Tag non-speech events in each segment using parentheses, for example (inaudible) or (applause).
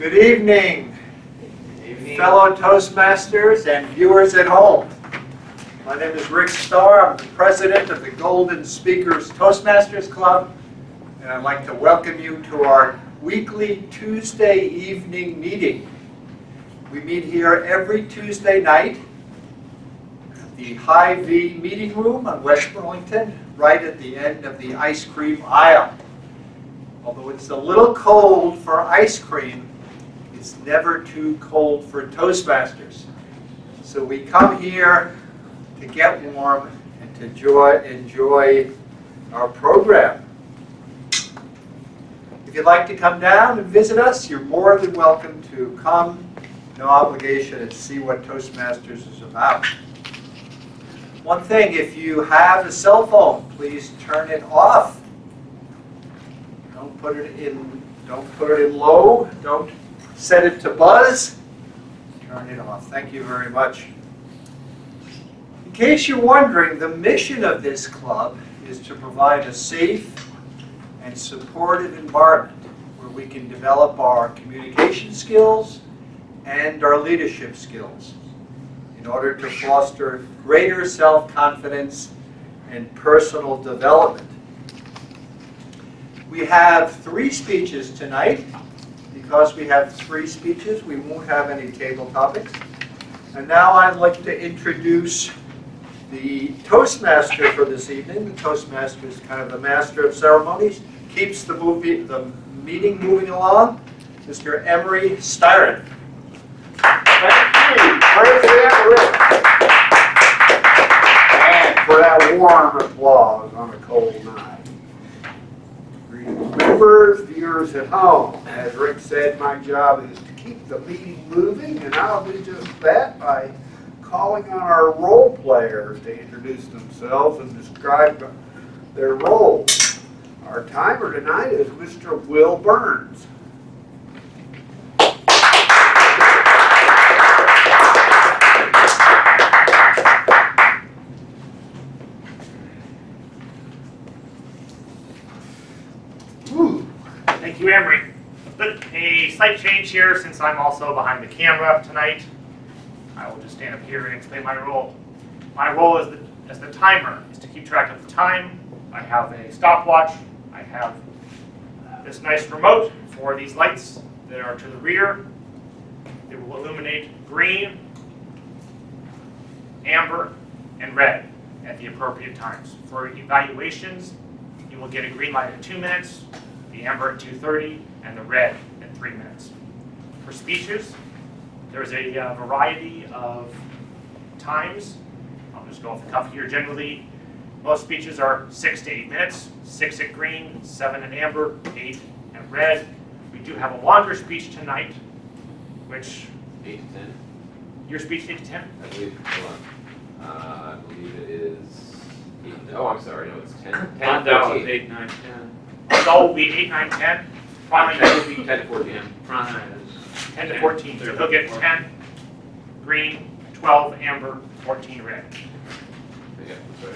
Good evening, fellow Toastmasters and viewers at home. My name is Rick Starr. I'm the president of the Golden Speakers Toastmasters Club, and I'd like to welcome you to our weekly Tuesday evening meeting. We meet here every Tuesday night at the Hy-Vee Meeting Room on West Burlington, right at the end of the ice cream aisle. Although it's a little cold for ice cream, it's never too cold for Toastmasters. So we come here to get warm and to enjoy, enjoy our program. If you'd like to come down and visit us, you're more than welcome to come. No obligation and see what Toastmasters is about. One thing, if you have a cell phone, please turn it off. Don't put it in, don't put it in low, don't set it to buzz. Turn it off. Thank you very much. In case you're wondering, the mission of this club is to provide a safe and supportive environment where we can develop our communication skills and our leadership skills in order to foster greater self-confidence and personal development. We have three speeches tonight. Because we have three speeches, we won't have any table topics. And now I'd like to introduce the Toastmaster for this evening. The Toastmaster is kind of the master of ceremonies, keeps the movie, the meeting moving along. Mr. Emery Styron. Thank you. Praise the And for that warm applause on a cold members, viewers at home. As Rick said, my job is to keep the meeting moving, and I'll do just that by calling on our role players to introduce themselves and describe their roles. Our timer tonight is Mr. Will Burns. Thank. But a slight change here since I'm also behind the camera tonight. I will just stand up here and explain my role. My role as the, as the timer is to keep track of the time. I have a stopwatch. I have this nice remote for these lights that are to the rear. They will illuminate green, amber, and red at the appropriate times. For evaluations, you will get a green light at two minutes, the amber at 2.30, and the red at 3 minutes. For speeches, there's a uh, variety of times. I'll just go off the cuff here. Generally, most speeches are 6 to 8 minutes, 6 at green, 7 at amber, 8 at red. We do have a longer speech tonight, which... 8 to 10. Your speech 8 to 10? I believe, hold on. Uh, I believe it is. Oh, I'm sorry, no, it's 10. 10 8, 9, 10. So will be eight, nine, 10. Finally, that will be Ten to fourteen. Prime is. 10 to 14. So he'll get 10 green, 12 amber, 14 red. Yeah, that's right.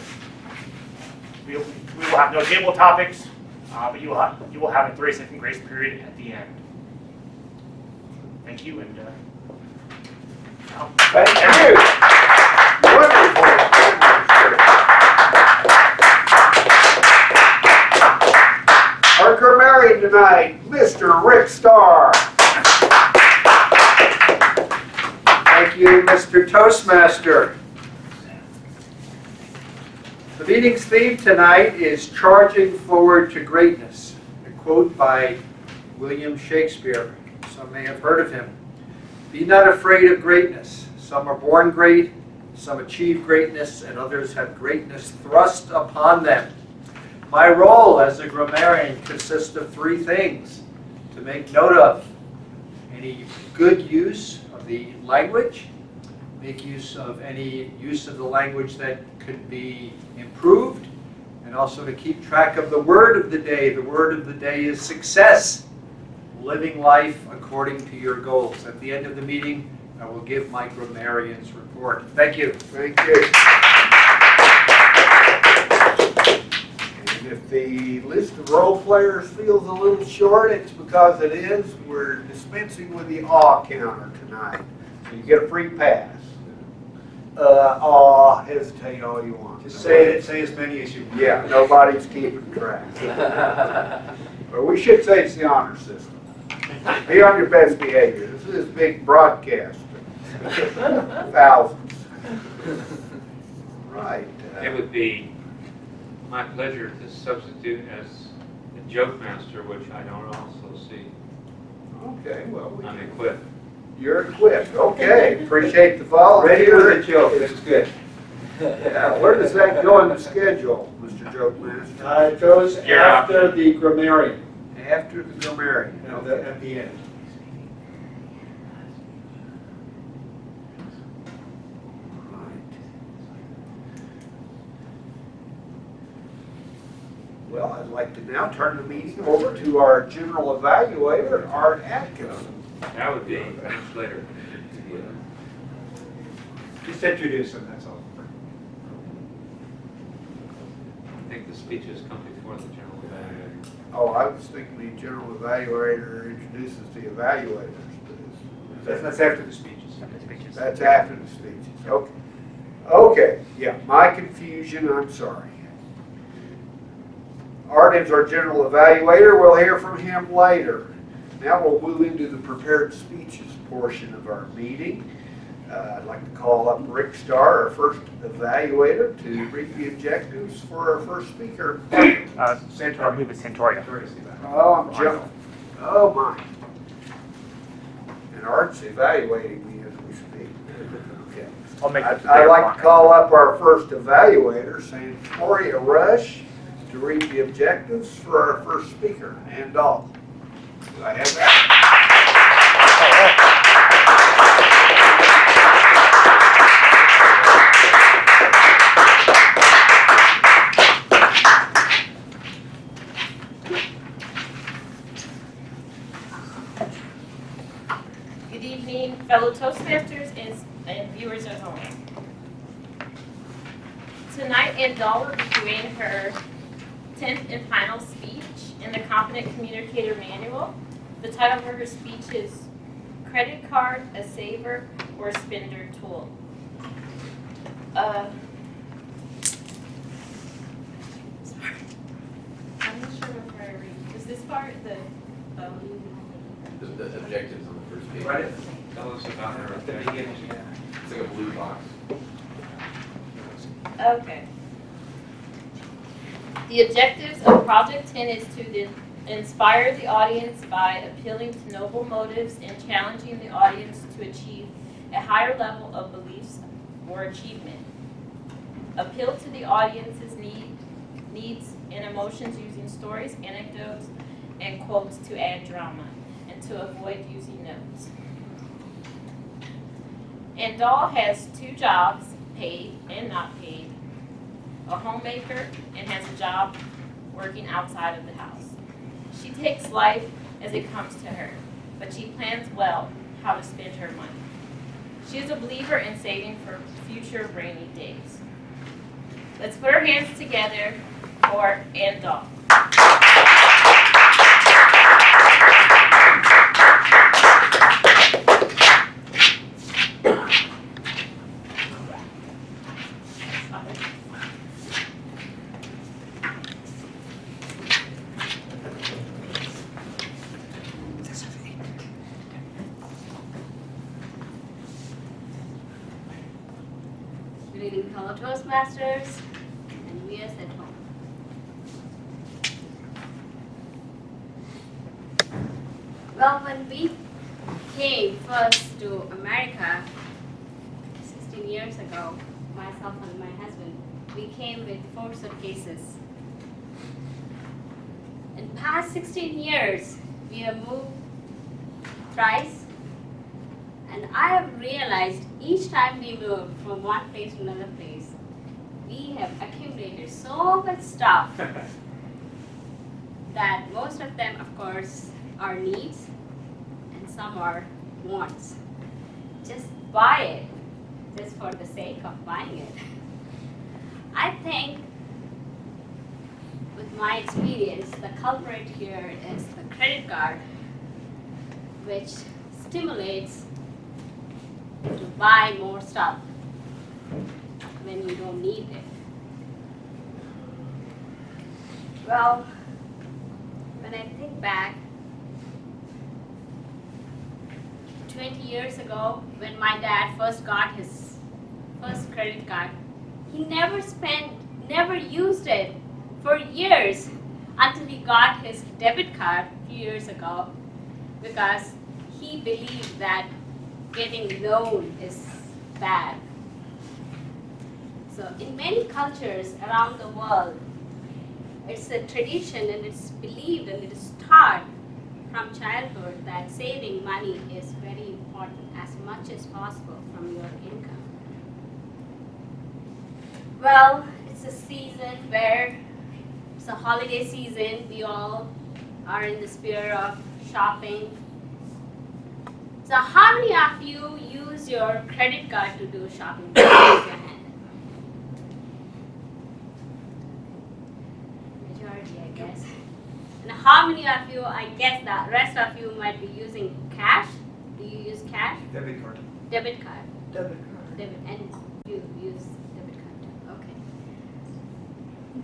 We will we will have no table topics, uh, but you will have, you will have a 30-second grace period at the end. Thank you, and, uh, now- Thank you. Our grammarian tonight, Mr. Rick Starr. Thank you, Mr. Toastmaster. The meeting's theme tonight is Charging Forward to Greatness, a quote by William Shakespeare. Some may have heard of him. Be not afraid of greatness. Some are born great, some achieve greatness, and others have greatness thrust upon them. My role as a grammarian consists of three things to make note of any good use of the language, make use of any use of the language that could be improved, and also to keep track of the word of the day. The word of the day is success, living life according to your goals. At the end of the meeting, I will give my grammarian's report. Thank you. Thank you. If the list of role players feels a little short, it's because it is. We're dispensing with the awe counter tonight. So you get a free pass. Uh, aw, hesitate all you want. Just say it, say as many as you want. Yeah, nobody's keeping track. (laughs) Or we should say it's the honor system. Be on your best behavior. This is big broadcast. (laughs) Thousands. Right. uh, It would be my pleasure to substitute as the joke master, which I don't also see. Okay, well, we- I'm equipped. you're equipped. Okay, appreciate the volunteer. Ready with the joke, this is good. Yeah, where does that go in the schedule, Mr. Joke Master? Uh, it goes You're after the grammarian, After the grammarian. at the, at the end. Well, I'd like to now turn the meeting over to our general evaluator, Art Atkins. That would be much later. Just introduce him, that's all. I think the speeches come before the general evaluator. Oh, I was thinking the general evaluator introduces the evaluators. That's, that's after the speeches. That's after the speeches, okay. Okay, yeah, my confusion, I'm sorry. Art is our general evaluator, we'll hear from him later. Now we'll move into the prepared speeches portion of our meeting. Uh, I'd like to call up Rick Starr, our first evaluator, to read the objectives for our first speaker. Uh, I'll move it Santoria. Oh, I'm jumping. Oh, my. And Art's evaluating me as we speak. Okay. I'll make I'd. I'd like to call up our first evaluator, Santoria Rush, to read the objectives for our first speaker, Ann Dahl. Do I have that? Good evening, fellow Toastmasters and, and viewers at home. Tonight, Ann Dahl will be doing her 10th and final speech in the Competent Communicator Manual. The title for her speech is Credit Card, a Saver, or Spender Tool. Uh, sorry. I'm not sure where I read. Is this part the, um, The, the objectives on the first page. Right. Tell us about her At the beginning, yeah. It's like a blue box. Okay. The objectives of Project 10 is to inspire the audience by appealing to noble motives and challenging the audience to achieve a higher level of beliefs or achievement. Appeal to the audience's need, needs and emotions using stories, anecdotes, and quotes to add drama, and to avoid using notes. And Dahl has two jobs, paid and not paid, a homemaker, and has a job working outside of the house. She takes life as it comes to her, but she plans well how to spend her money. She is a believer in saving for future rainy days. Let's put our hands together for Ann Dahl. Good evening, Toastmasters and viewers at home. Well, when we came first to America 16 years ago, myself and my husband, we came with four suitcases. In past 16 years, we have moved thrice and I have realized each time we move from one place to another place, we have accumulated so much stuff (laughs) that most of them, of course, are needs and some are wants. Just buy it just for the sake of buying it. I think with my experience, the culprit here is the credit card, which stimulates to buy more stuff when you don't need it. Well, when I think back, 20 years ago, when my dad first got his first credit card, he never spent, never used it for years until he got his debit card a few years ago because he believed that getting loan is bad. So in many cultures around the world, it's a tradition and it's believed and it is taught from childhood that saving money is very important as much as possible from your income. Well, it's a season where it's a holiday season. We all are in the spirit of shopping. So, how many of you use your credit card to do shopping? (coughs) Raise your hand. Majority, I guess. And how many of you, I guess the rest of you might be using cash? Do you use cash? Debit card. Debit card. Debit card. Debit, and you use debit card too, okay.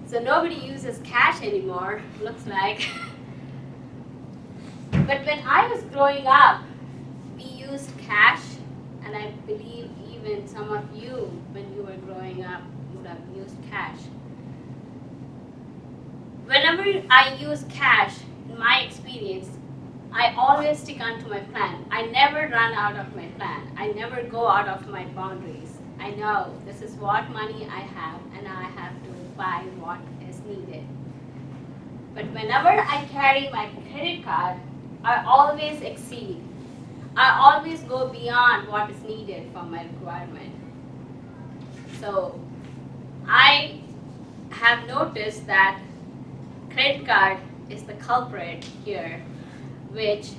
So nobody uses cash anymore, (laughs) looks like. (laughs) But when I was growing up, we used cash, and I believe even some of you, when you were growing up, would have used cash. Whenever I use cash, in my experience, I always stick onto my plan. I never run out of my plan. I never go out of my boundaries. I know this is what money I have, and I have to buy what is needed. But whenever I carry my credit card, I always exceed. I always go beyond what is needed for my requirement. So I have noticed that credit card is the culprit here which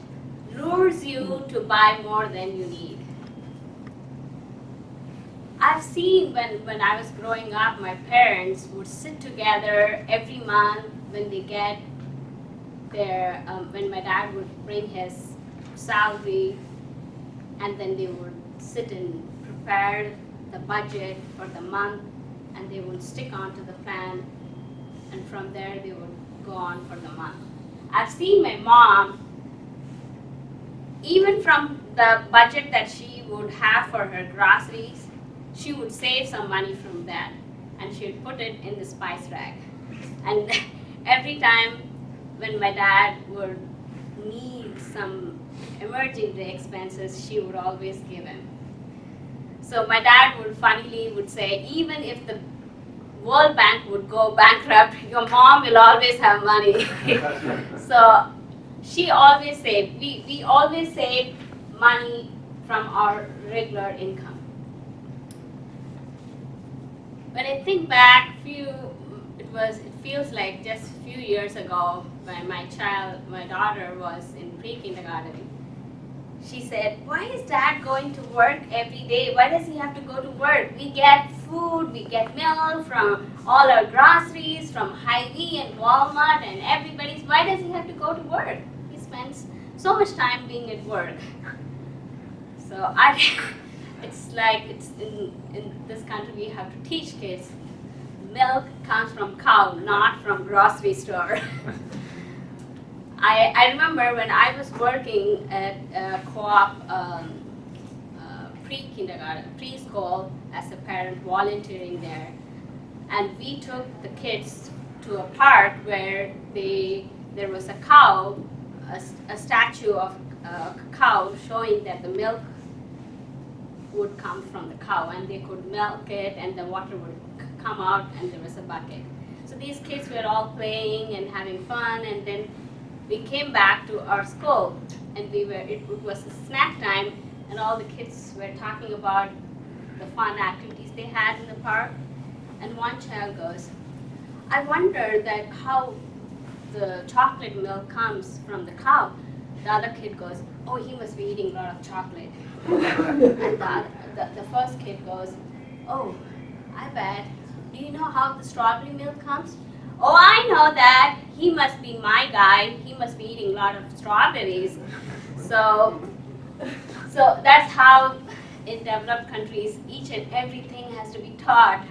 lures you to buy more than you need. I've seen when, when I was growing up, my parents would sit together every month when they get their, um, when my dad would bring his salary, and then they would sit and prepare the budget for the month, and they would stick onto the plan, and from there they would go on for the month. I've seen my mom even from the budget that she would have for her groceries, she would save some money from that and she would put it in the spice rack. And (laughs) every time when my dad would need some emergency expenses, she would always give him. So my dad would funnily would say, even if the World Bank would go bankrupt, (laughs) your mom will always have money. (laughs) so she always saved. We, we always save money from our regular income. When I think back, few it was it feels like just a few years ago when my child, my daughter was in pre-kindergarten. She said, "Why is Dad going to work every day? Why does he have to go to work? We get food, we get milk from all our groceries, from Hy-Vee and Walmart and everybody's. Why does he have to go to work? He spends so much time being at work." So I, (laughs) it's like it's in in this country we have to teach kids. Milk comes from cow, not from grocery store. (laughs) I, I remember when I was working at a co-op um, uh, pre-kindergarten, preschool as a parent volunteering there, and we took the kids to a park where they there was a cow, a statue of a cow showing that the milk would come from the cow, and they could milk it, and the water would come out, and there was a bucket. So these kids were all playing and having fun, and then we came back to our school and we were it was a snack time and all the kids were talking about the fun activities they had in the park. And one child goes i wonder that how the chocolate milk comes from the cow. The other kid goes oh he must be eating a lot of chocolate. (laughs) And the, the, the first kid goes oh i bet. Do you know how the strawberry milk comes Oh, I know that. He must be my guy. He must be eating a lot of strawberries. So, so that's how in developed countries each and everything has to be taught.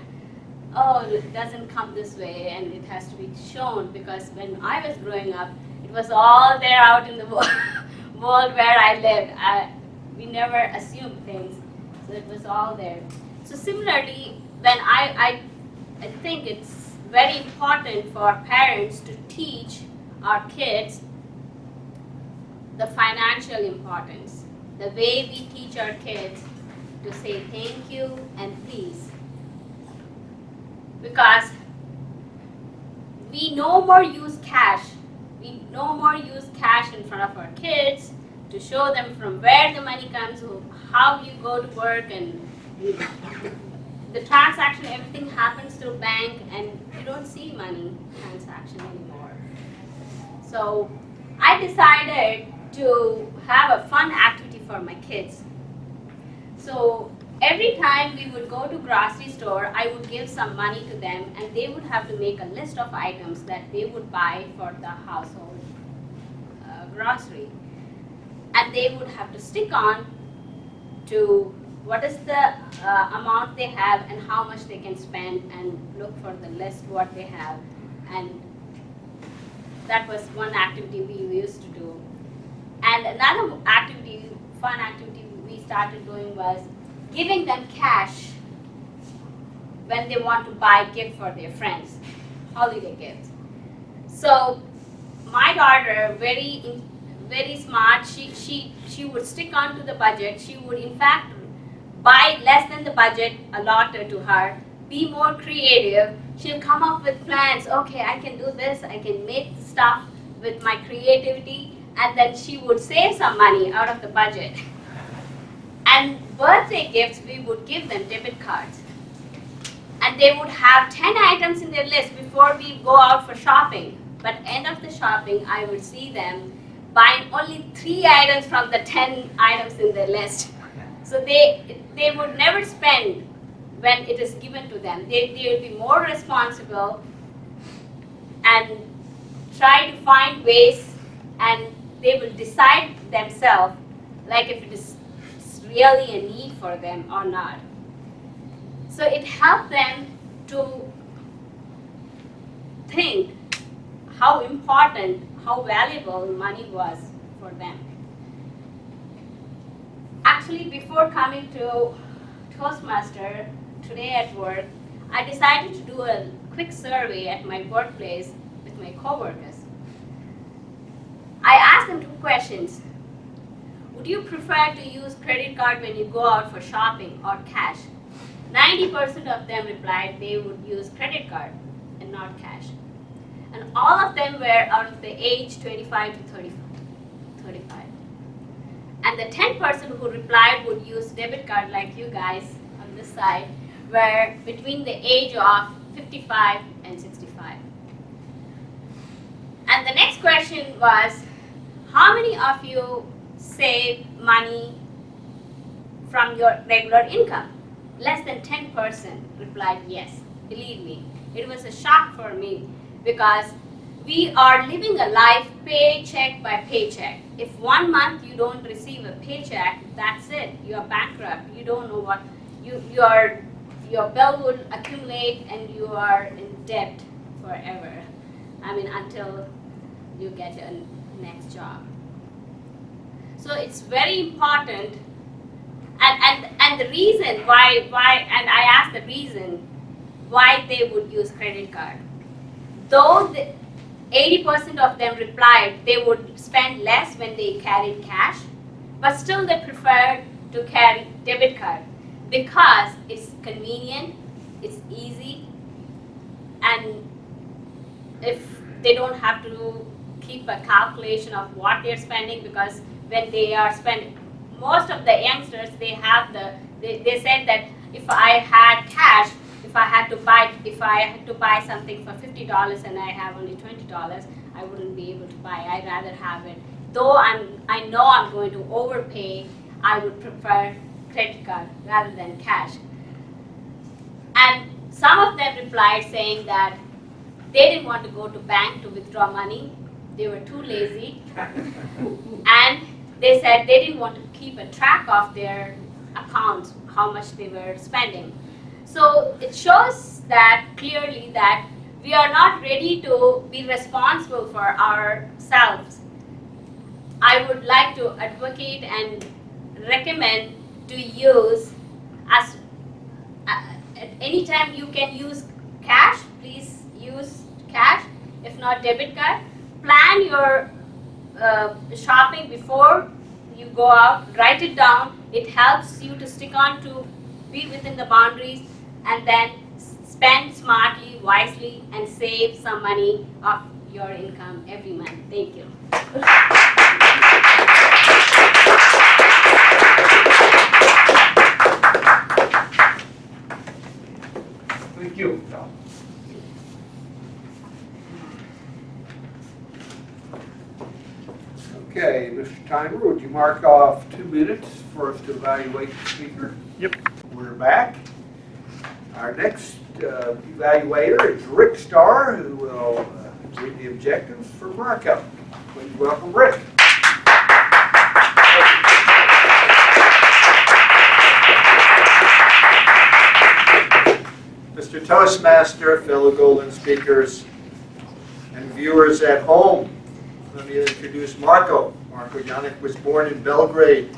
Oh, it doesn't come this way, and it has to be shown because when I was growing up, it was all there out in the (laughs) world where I lived. I, we never assumed things, so it was all there. So similarly, when I, I, I think it's very important for parents to teach our kids the financial importance, the way we teach our kids to say thank you and please. Because we no more use cash. We no more use cash in front of our kids to show them from where the money comes, how you go to work, and the transaction, everything happens through bank, and you don't see money transaction anymore. So I decided to have a fun activity for my kids. So every time we would go to grocery store, I would give some money to them and they would have to make a list of items that they would buy for the household uh, grocery. And they would have to stick on to what is the uh, amount they have and how much they can spend and look for the list what they have. And that was one activity we used to do. And another activity, fun activity we started doing was giving them cash when they want to buy gift for their friends, holiday gifts. So my daughter, very very smart, she she she would stick on to the budget. She would in fact buy less than the budget allotted to her. Be more creative. She'll come up with plans. Okay, I can do this. I can make stuff with my creativity, and then she would save some money out of the budget. And birthday gifts, we would give them debit cards. And they would have 10 items in their list before we go out for shopping. But end of the shopping, I would see them buying only three items from the 10 items in their list. So they, they would never spend when it is given to them. They, they will be more responsible and try to find ways and they will decide themselves like if it is really a need for them or not. So it helped them to think how important, how valuable money was for them. Actually, before coming to Toastmaster today at work, I decided to do a quick survey at my workplace with my coworkers. I asked them two questions. Would you prefer to use credit card when you go out for shopping or cash? 90% of them replied they would use credit card and not cash. And all of them were out of the age 25 to 30, 35. And the 10% who replied would use debit card like you guys on this side were between the age of 55 and 65. And the next question was, how many of you save money from your regular income? Less than 10% replied yes. Believe me, it was a shock for me because we are living a life paycheck by paycheck. If one month you don't receive a paycheck, that's it. You are bankrupt. You don't know what you your your bill will accumulate and you are in debt forever. I mean until you get a next job. So it's very important and, and, and the reason why, why, and I asked the reason why they would use credit card. Though the 80% of them replied they would spend less when they carried cash, but still they preferred to carry debit card because it's convenient, it's easy, and if they don't have to keep a calculation of what they're spending because when they are spending most of the youngsters they have the they, they said that if i had cash if i had to buy if i had to buy something for $50 and i have only $20 i wouldn't be able to buy i'd rather have it though i'm i know i'm going to overpay i would prefer credit card rather than cash and some of them replied saying that They didn't want to go to bank to withdraw money. They were too lazy. and they said they didn't want to keep a track of their accounts, how much they were spending. So it shows that clearly that we are not ready to be responsible for ourselves. I would like to advocate and recommend to use as uh, at any time you can use cash, please use cash. If not debit card, plan your uh, shopping before you go out. Write it down. It helps you to stick on to be within the boundaries, and then spend smartly, wisely, and save some money of your income every month. Thank you. Thank you. Okay, Mr. Timer, would you mark off two minutes for us to evaluate the speaker? Yep. We're back. Our next uh, evaluator is Rick Starr, who will uh, read the objectives for Marco. Please welcome Rick. Mr. Toastmaster, fellow Golden speakers, and viewers at home, let me introduce Marco. Marco Janik was born in Belgrade.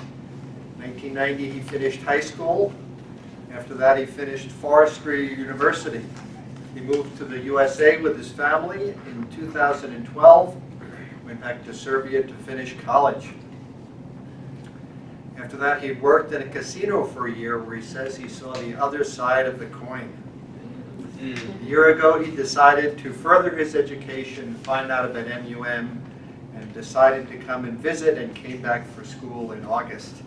1990, he finished high school. After that, he finished Forestry University. He moved to the USA with his family in 2012, went back to Serbia to finish college. After that, he worked in a casino for a year where he says he saw the other side of the coin. A year ago, he decided to further his education, find out about MUM, and decided to come and visit and came back for school in August.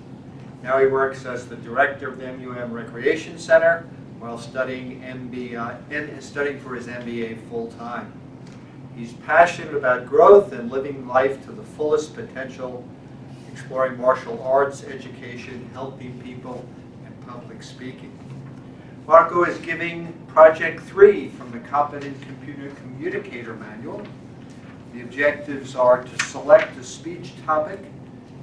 Now he works as the director of the MUM Recreation Center while studying MBA, and studying for his MBA full-time. He's passionate about growth and living life to the fullest potential, exploring martial arts, education, helping people, and public speaking. Marco is giving Project 3 from the Competent Computer Communicator Manual. The objectives are to select a speech topic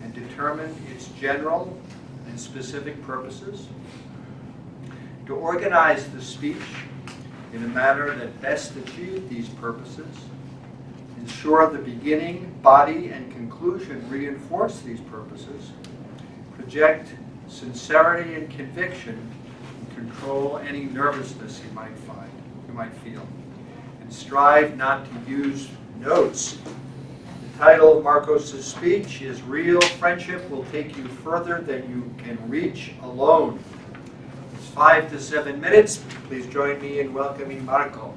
and determine its general and specific purposes, to organize the speech in a manner that best achieves these purposes, ensure the beginning, body, and conclusion reinforce these purposes, project sincerity and conviction, and control any nervousness you might find, you might feel, and strive not to use notes. Title of Marcos' speech is Real Friendship Will Take You Further Than You Can Reach Alone. It's five to seven minutes. Please join me in welcoming Marco.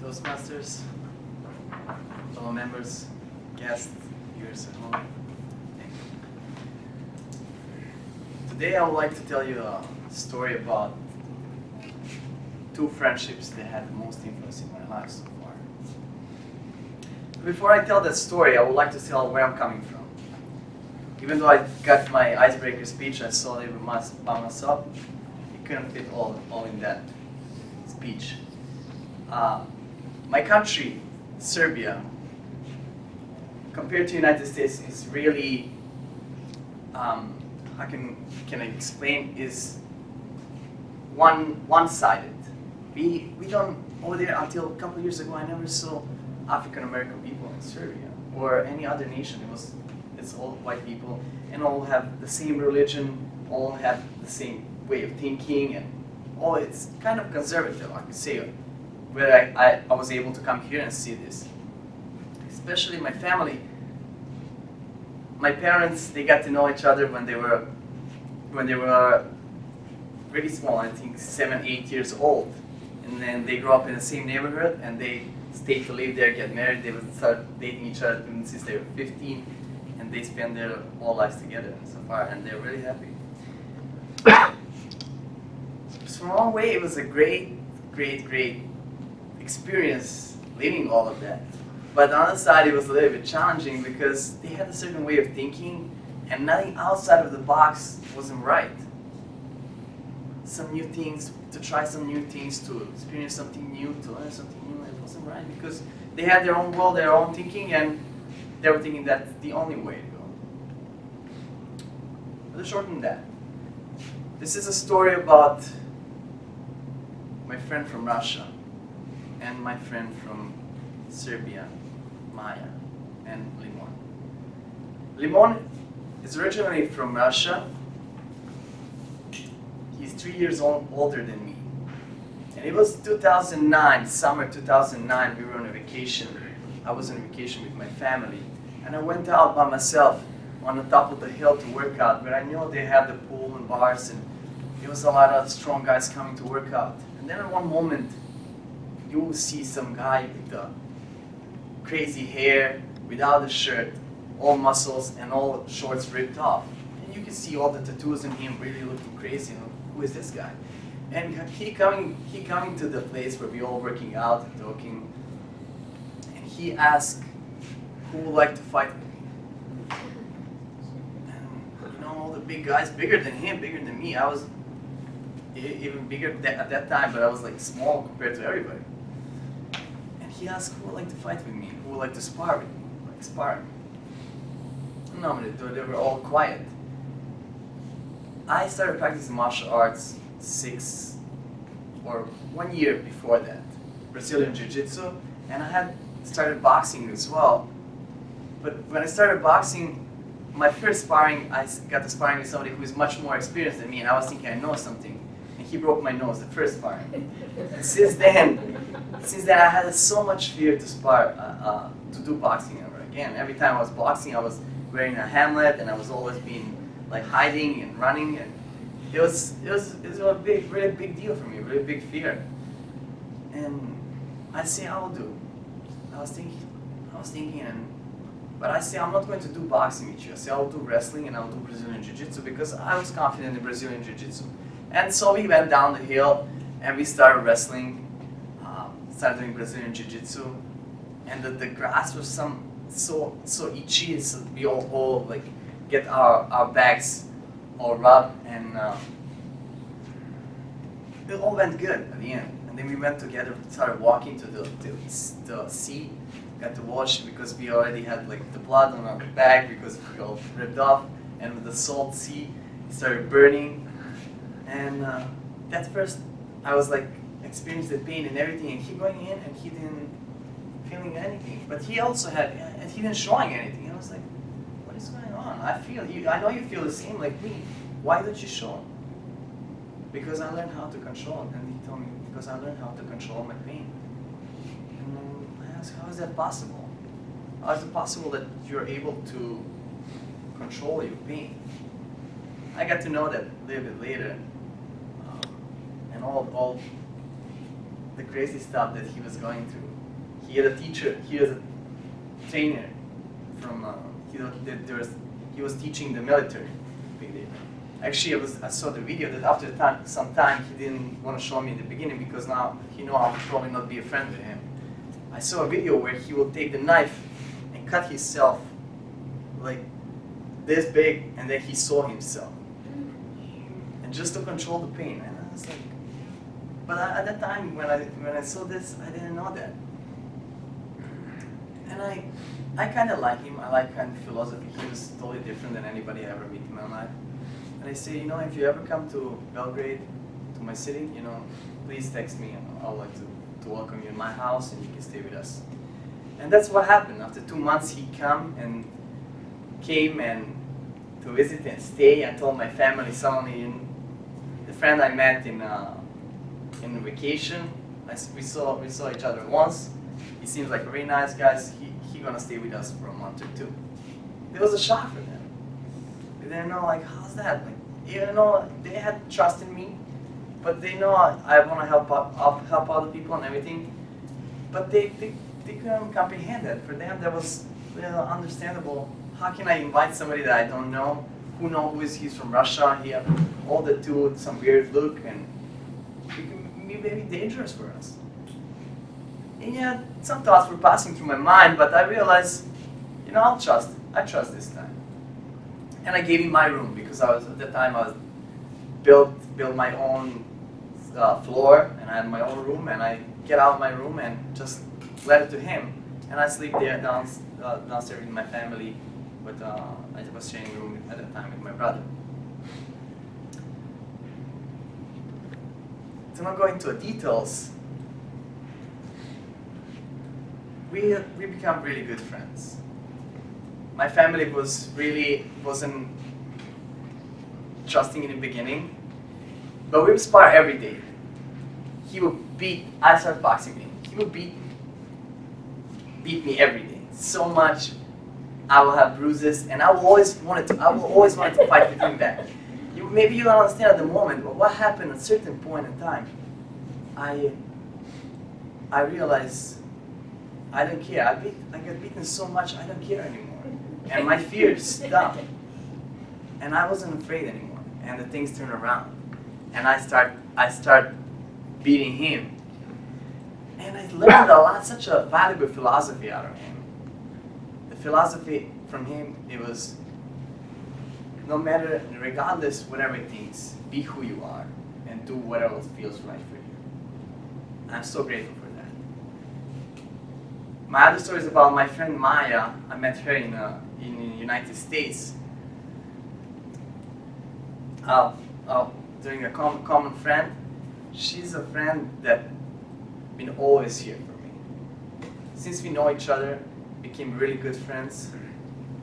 Toastmasters, fellow members, guests, viewers at home. thank you. Today I would like to tell you a story about two friendships that had the most influence in my life so far. Before I tell that story, I would like to tell where I'm coming from. Even though I got my icebreaker speech, I saw it was by myself, it couldn't fit all, all in that speech. Uh, my country, Serbia, compared to United States, is really, um, how can can I explain? Is one one-sided. We we don't over there until a couple years ago. I never saw African American people in Serbia or any other nation. It was it's all white people and all have the same religion, all have the same way of thinking, and all it's kind of conservative. I could say where I, I, I was able to come here and see this. Especially my family. My parents, they got to know each other when they were when they were really small, I think seven, eight years old. And then they grew up in the same neighborhood and they stayed to live there, get married. They would start dating each other since they were 15 and they spend their whole lives together so far and they're really happy. (coughs) One way, it was a great, great, great experience living all of that. But on the other side, it was a little bit challenging because they had a certain way of thinking, and nothing outside of the box wasn't right. Some new things, to try some new things, to experience something new, to learn something new, it wasn't right because they had their own world, their own thinking, and they were thinking that's the only way to go. To shorten that, this is a story about my friend from Russia and my friend from Serbia, Maya, and Limon. Limon is originally from Russia. He's three years old, older than me. And it was 2009, summer 2009, we were on a vacation. I was on vacation with my family. And I went out by myself on the top of the hill to work out, but I knew they had the pool and bars and there was a lot of strong guys coming to work out. And then at one moment, you will see some guy with the crazy hair, without a shirt, all muscles and all shorts ripped off. And you can see all the tattoos in him really looking crazy. Who is this guy? And he coming, he coming to the place where we all working out and talking. And he asked, who would like to fight me? And you know, all the big guys, bigger than him, bigger than me. I was even bigger at that time, but I was like small compared to everybody. And he asked who would like to fight with me, would like to spar with me, like sparring. No, they, were all quiet. I started practicing martial arts six or one year before that, Brazilian Jiu-Jitsu, and I had started boxing as well. But when I started boxing, my first sparring, I got to sparring with somebody who is much more experienced than me, and I was thinking I know something, he broke my nose the first. (laughs) And since then, since then I had so much fear to spar, uh, uh, to do boxing ever again. Every time I was boxing, I was wearing a hamlet, and I was always being like hiding and running, and it was it was it was a big, really big deal for me, really big fear. And I say I will do. I was thinking, I was thinking, and but I say I'm not going to do boxing with you. I say I'll do wrestling and I'll do Brazilian Jiu-Jitsu because I was confident in Brazilian Jiu-Jitsu. And so we went down the hill and we started wrestling, um, started doing Brazilian Jiu-Jitsu, and the, the grass was some so so itchy. So we all, all like get our, our backs all rubbed and um, it all went good at the end. And then we went together, started walking to the, the, the sea, got to wash because we already had like the blood on our back because we all ripped off, and the salt sea, started burning. And uh, that first, I was like experienced the pain and everything, and he going in and he didn't feeling anything, but he also had, and he didn't showing anything. I was like, what is going on? I feel you. I know you feel the same like me. Why don't you show? Because I learned how to control. And he told me, because I learned how to control my pain. And I asked, how is that possible? How is it possible that you're able to control your pain? I got to know that a little bit later. All, all the crazy stuff that he was going through. He had a teacher, he was a trainer from, uh, he, was- there was, he was teaching the military. Actually, I, was, I saw the video that after time, some time he didn't want to show me in the beginning because now he know I would probably not be a friend with him. I saw a video where he will take the knife and cut himself like this big and then he saw himself. And just to control the pain. And I was like, but I, at that time when I, when I saw this, I didn't know that. And I, I kind of like him. I like kind of philosophy. He was totally different than anybody I ever meet in my life. And I say, you know, if you ever come to Belgrade, to my city, you know, please text me I'd like to, to welcome you in my house and you can stay with us. And that's what happened. After two months, he come and came and to visit and stay. and told my family suddenly, the friend I met in uh, in vacation, I we saw we saw each other once. He seems like a very nice guy. He he gonna stay with us for a month or two. It was a shock for them. They didn't know like how's that? Like you know they had trust in me, but they know I, I want to help out help, other people and everything. But they, they they couldn't comprehend it. For them that was you know, understandable. How can I invite somebody that I don't know? Who knows who is he's from Russia? He had all the two some weird look and maybe dangerous for us. And yeah, some thoughts were passing through my mind, but I realized, you know, I'll trust. I trust this time. And I gave him my room because I was at the time I was built built my own uh, floor and I had my own room and I get out of my room and just let it to him. And I sleep there uh, downstairs with my family, but uh, I was sharing room at the time with my brother. To not go into details, we we become really good friends. My family was really wasn't trusting in the beginning, but we spar every day. He would beat. I started boxing him. He would beat beat me every day so much. I will have bruises, and I will always wanted to. I will always wanted to fight with him back. Maybe you don't understand at the moment, but what happened at a certain point in time, I I realized I don't care. I beat I got beaten so much I don't care anymore, and my fears stopped, and I wasn't afraid anymore. And the things turned around, and I start I start beating him, and I learned a lot, such a valuable philosophy out of him. The philosophy from him it was no matter regardless whatever it is, be who you are and do whatever feels right for you. I'm so grateful for that. My other story is about my friend Maya. I met her in uh, in the United States. Uh, uh, during a com- common friend, she's a friend that been always here for me. Since we know each other, became really good friends,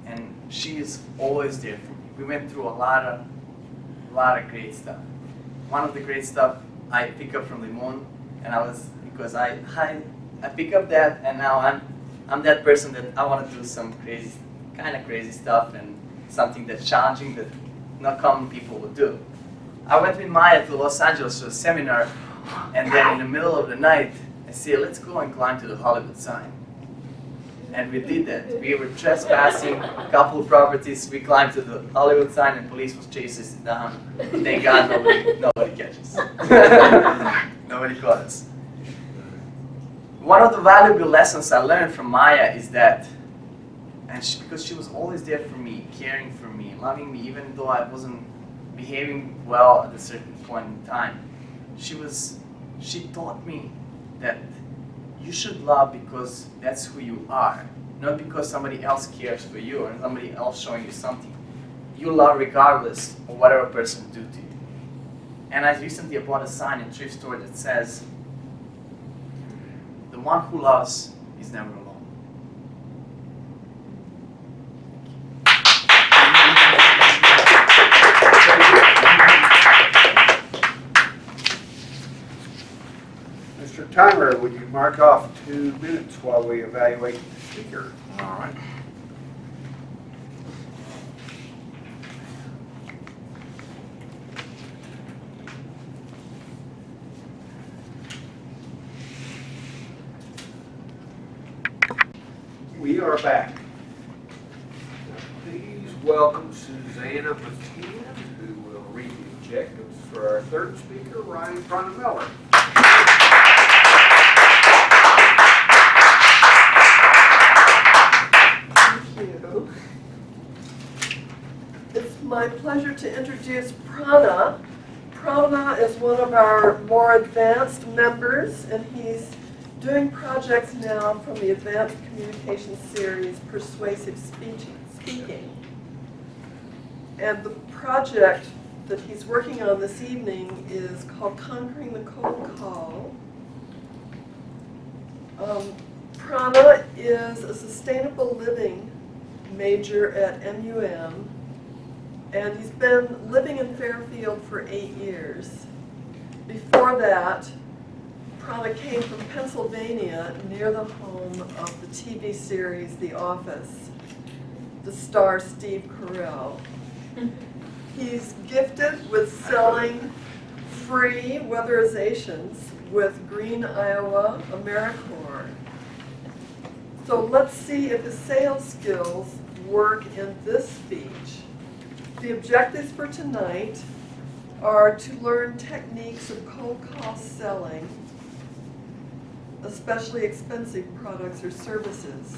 and she is always there for me. We went through a lot of, lot of great stuff. One of the great stuff I pick up from Limon, and I was because I I, I pick up that, and now I'm I'm that person that I want to do some crazy, kind of crazy stuff and something that's challenging that not common people would do. I went with Maya to Los Angeles to a seminar, and then in the middle of the night, I said, let's go and climb to the Hollywood sign. And we did that. We were trespassing a couple of properties. We climbed to the Hollywood sign, and police was chasing us down. Thank God nobody, nobody catches. (laughs) nobody caught us. One of the valuable lessons I learned from Maya is that, and she, because she was always there for me, caring for me, loving me, even though I wasn't behaving well at a certain point in time, she was, she taught me that you should love because that's who you are, not because somebody else cares for you or somebody else showing you something. You love regardless of whatever person do to you. And I recently bought a sign in thrift store that says, "The one who loves is never alone." Would you mark off two minutes while we evaluate the speaker? All right. We are back. Now, Please welcome Susanna McKeon, who will read the objectives for our third speaker, Ryan Miller. To introduce Prana. Prana is one of our more advanced members, and he's doing projects now from the Advanced Communication Series Persuasive Speaking. And the project that he's working on this evening is called Conquering the Cold Call. Um, Prana is a sustainable living major at MUM, and he's been living in Fairfield for eight years. Before that, Prana came from Pennsylvania near the home of the TV series The Office, the star Steve Carell. He's gifted with selling free weatherizations with Green Iowa AmeriCorps. So let's see if his sales skills work in this speech. The objectives for tonight are to learn techniques of cold call selling, especially expensive products or services.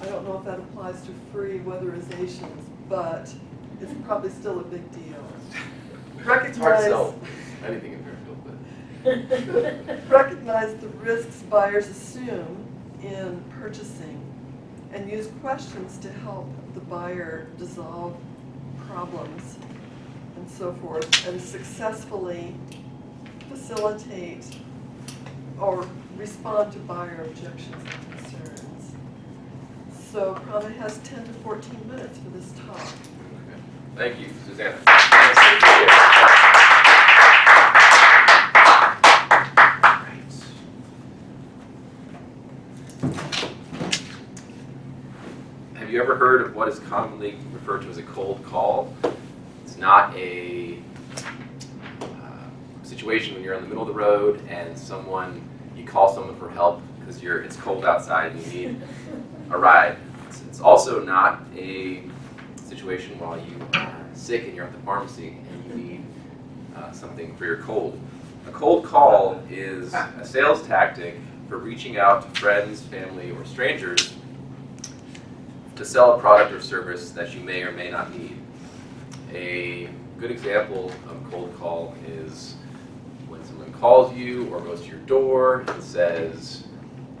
I don't know if that applies to free weatherizations, but it's probably still a big deal. It's hard to Recognize, sell anything in Fairfield, but. (laughs) recognize the risks buyers assume in purchasing and use questions to help the buyer dissolve problems and so forth, and successfully facilitate or respond to buyer objections and concerns. So Prana has 10 to 14 minutes for this talk. Thank you, Susanna. Have you ever heard of what is commonly referred to as a cold call? It's not a uh, situation when you're in the middle of the road and someone, you call someone for help because you're, it's cold outside and you need a ride. It's, it's also not a situation while you are sick and you're at the pharmacy and you need uh, something for your cold. A cold call is a sales tactic for reaching out to friends, family, or strangers to sell a product or service that you may or may not need. A good example of cold call is when someone calls you or goes to your door and says,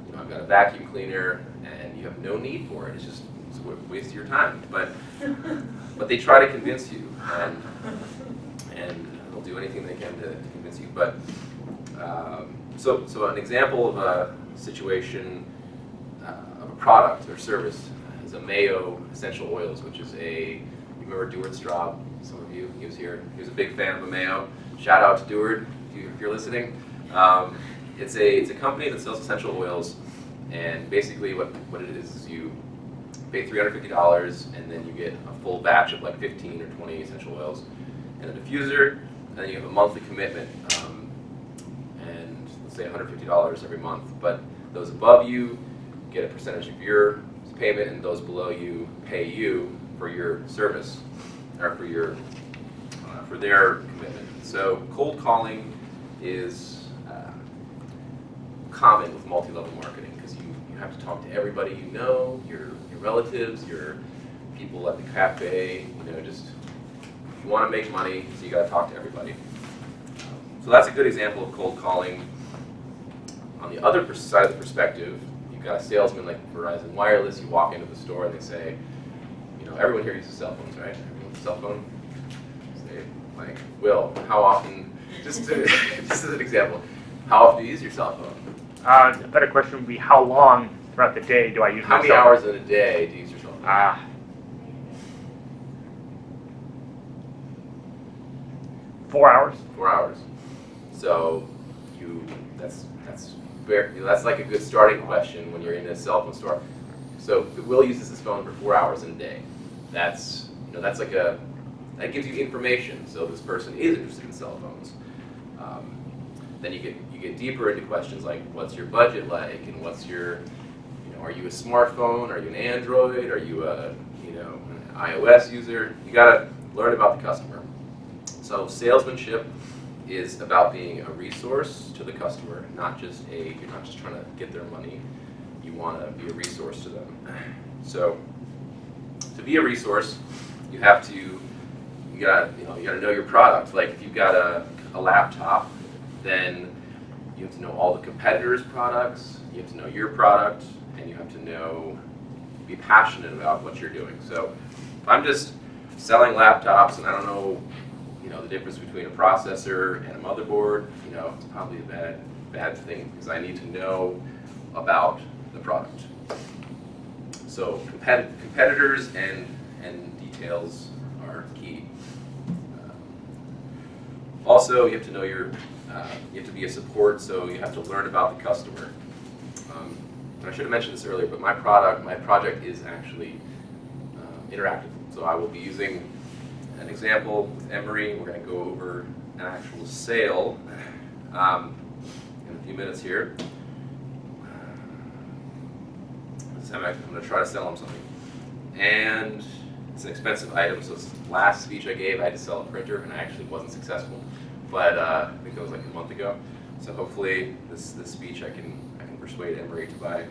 you know, I've got a vacuum cleaner and you have no need for it. It's just it's a waste of your time. But but they try to convince you and and they'll do anything they can to, to convince you. But um, so so an example of a situation uh, of a product or service a Mayo essential oils, which is a you remember Deward Straub? Some of you, he was here. He was a big fan of a Mayo. Shout out to Deward if you're listening. Um, it's a it's a company that sells essential oils, and basically what what it is is you pay $350 and then you get a full batch of like 15 or 20 essential oils and a diffuser, and then you have a monthly commitment, um, and let's say $150 every month. But those above you get a percentage of your payment, and those below you pay you for your service or for your uh, for their commitment. So cold calling is uh, common with multi-level marketing because you, you have to talk to everybody you know, your your relatives, your people at the cafe, you know, just you want to make money, so you got to talk to everybody. So that's a good example of cold calling. On the other side of the perspective, a salesman like Verizon Wireless. You walk into the store and they say, you know, everyone here uses cell phones, right? Everyone with a cell phone. Say, like, Will, how often? Just to, (laughs) just as an example, how often do you use your cell phone? Uh, a better question would be how long throughout the day do I use How my cell phone? How many hours in a day do you use your cell phone? Ah. four hours. Four hours. So you that's that's very, you know, that's like a good starting question when you're in a cell phone store. So Will uses his phone for four hours in a day. That's you know that's like a that gives you information. So this person is interested in cell phones. Um, then you get you get deeper into questions like what's your budget like and what's your you know are you a smartphone? Are you an Android? Are you a you know an iOS user? You got to learn about the customer. So salesmanship is about being a resource to the customer, not just a, you're not just trying to get their money, you want to be a resource to them. So to be a resource, you have to, you gotta, you know, you gotta know your product. Like if you've got a, a laptop, then you have to know all the competitors' products, you have to know your product, and you have to know, be passionate about what you're doing. So if I'm just selling laptops and I don't know know, the difference between a processor and a motherboard, you know, it's probably a bad, bad thing because I need to know about the product. So compet- competitors and, and details are key. Uh, Also, you have to know your, uh, you have to be a support, so you have to learn about the customer. Um, I should have mentioned this earlier, but my product, my project is actually uh, interactive. So I will be using an example with Emory. We're going to go over an actual sale um, in a few minutes here. So I'm going to try to sell them something. And it's an expensive item. So this last speech I gave, I had to sell a printer, and I actually wasn't successful. But uh, I think that was like a month ago. So hopefully, this this speech I can I can persuade Emery to buy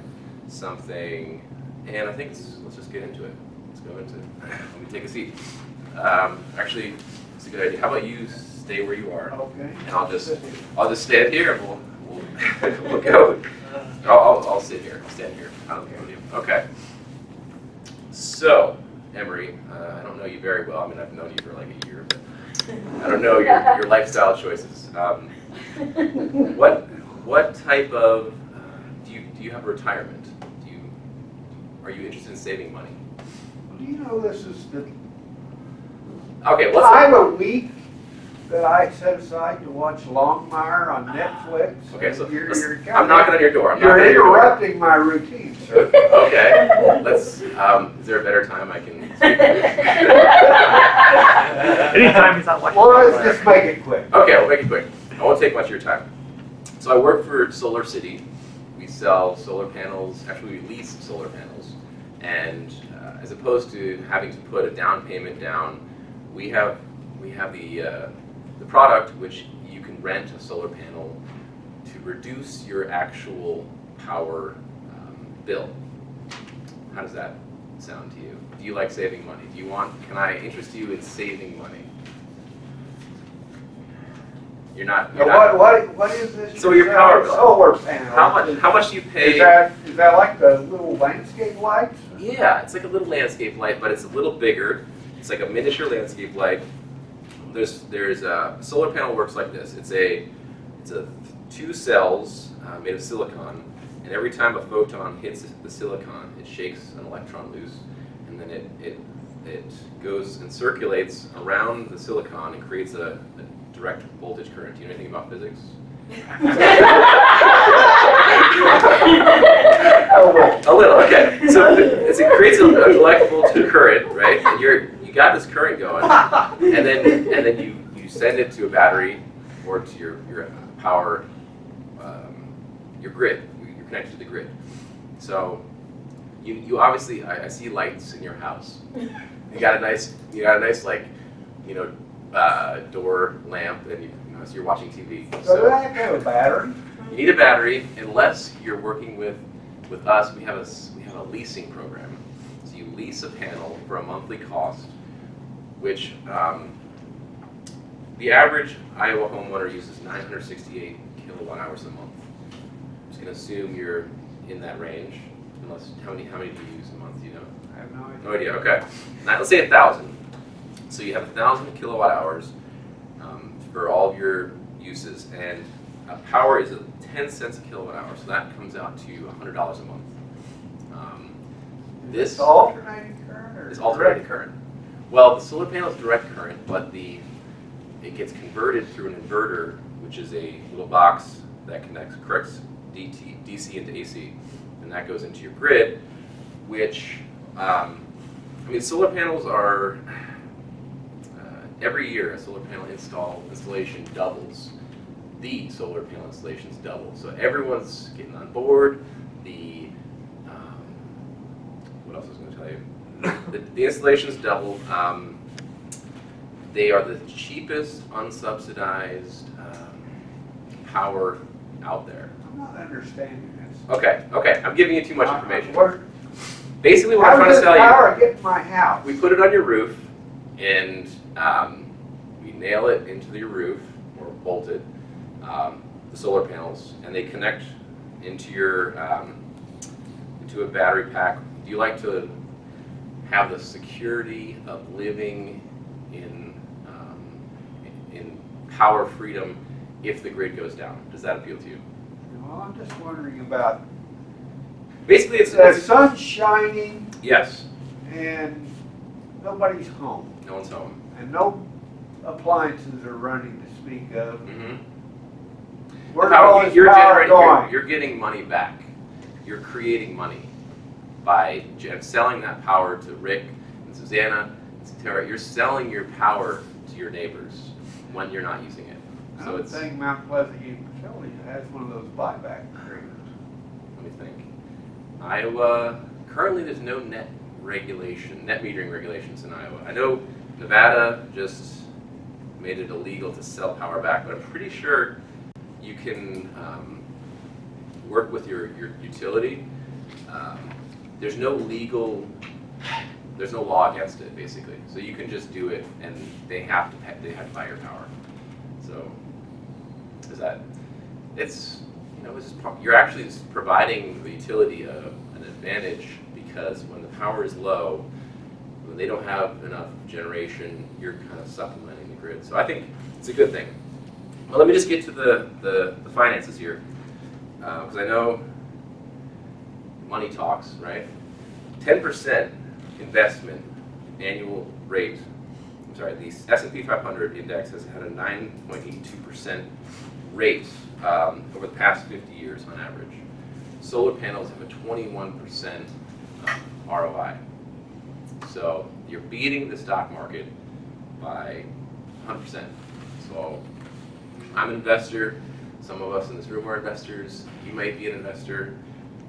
something. And I think let's just get into it. Let's go into it. (laughs) Let me take a seat. Um, actually, it's a good idea. How about you stay where you are, Okay. and I'll just I'll just stand here and we'll we'll, (laughs) we'll go. I'll, I'll, I'll sit here. I'll stand here. I don't care what you. Okay. So, Emery, uh, I don't know you very well. I mean, I've known you for like a year, but I don't know your, your lifestyle choices. Um, (laughs) what what type of uh, do you do you have a retirement? Do you are you interested in saving money? Do you know this is the Okay, let's. time of week that I set aside to watch Longmire on Netflix? Okay, so You're- let's- you're I'm knocking on your door. I'm You're on your door. interrupting my routine, sir. (laughs) Okay, let's. Um, is there a better time I can? Speak? (laughs) Anytime he's not watching. Well, let's just make it quick. Okay, we'll make it quick. I won't take much of your time. So I work for SolarCity. We sell solar panels. Actually, we lease solar panels, and uh, as opposed to having to put a down payment down, we have we have the uh, the product which you can rent a solar panel to reduce your actual power um, bill. How does that sound to you? Do you like saving money? Do you want? Can I interest you in saving money? You're not. You're not what, what, what is this? So your power bill. Solar panel. how much? How much do you pay? Is that, is that like the little landscape lights? Yeah, it's like a little landscape light, but it's a little bigger. It's like a miniature landscape light. There's there's a solar panel works like this. It's a it's a two cells uh, made of silicon, and every time a photon hits the silicon, it shakes an electron loose, and then it it it goes and circulates around the silicon and creates a, a direct voltage current. Do you know anything about physics? (laughs) A little, okay. So it creates a, an electrical current, right? And you're you got this current going, and then and then you you send it to a battery or to your your power um, your grid. You're connected to the grid. So you you obviously I, I see lights in your house. You got a nice you got a nice like you know uh, door lamp, and you, you know, so you're watching TV. So that have a battery? You need a battery unless you're working with, with us. We have a, we have a leasing program. So you lease a panel for a monthly cost, which um, the average Iowa homeowner uses 968 kilowatt hours a month. I'm just going to assume you're in that range. Unless how many how many do you use a month? Do you know? I have no idea. No idea. Okay. Now, let's say a thousand. So you have a thousand kilowatt hours um, for all of your uses, and uh, power is a 10 cents a kilowatt hour. So that comes out to $100 a month. Um, this It's alternating current or? is alternating current. Well, the solar panel is direct current, but the it gets converted through an inverter, which is a little box that connects corrects DT, DC into AC, and that goes into your grid, which um, I mean, solar panels are uh, every year a solar panel install installation doubles. The solar panel installations double, so everyone's getting on board. The um, what else was going to tell you? The, the installations double. Um, they are the cheapest unsubsidized um, power out there. I'm not understanding this. Okay, okay, I'm giving you too much information. What- Basically, what I'm trying to tell you. power get in my house? We put it on your roof, and um, we nail it into your roof or bolt it, um, the solar panels, and they connect into your um, into a battery pack. Do you like to have the security of living in um, in power freedom if the grid goes down? Does that appeal to you? Well, I'm just wondering about, Basically, it's, the it's sun's shining yes, and nobody's home, no one's home. and no appliances are running to speak of. hmm Where's Power- you're power generating, you're, you're getting money back. You're creating money by selling that power to Rick and Susanna and Tara. You're selling your power to your neighbors when you're not using it. I So don't it's, think Mount Pleasant Utilities has one of those buyback agreements. let me think. Iowa, currently there's no net regulation, net metering regulations in Iowa. I know Nevada just made it illegal to sell power back, but I'm pretty sure you can um, work with your, your utility. Um, There's no legal, there's no law against it, basically. So you can just do it, and they have to, pay- they have to buy your power. So, is that, it's, you know, it's you're actually providing the utility a, an advantage because when the power is low, when they don't have enough generation, you're kind of supplementing the grid. So I think it's a good thing. Well, let me just get to the, the, the finances here, uh, because I know money talks, right? Ten percent investment annual rate. I'm sorry, the S and P 500 index has had a 9.82 percent rate um, over the past 50 years on average. Solar panels have a 21 percent ROI. So you're beating the stock market by 100%. So I'm an investor. Some of us in this room are investors. You might be an investor.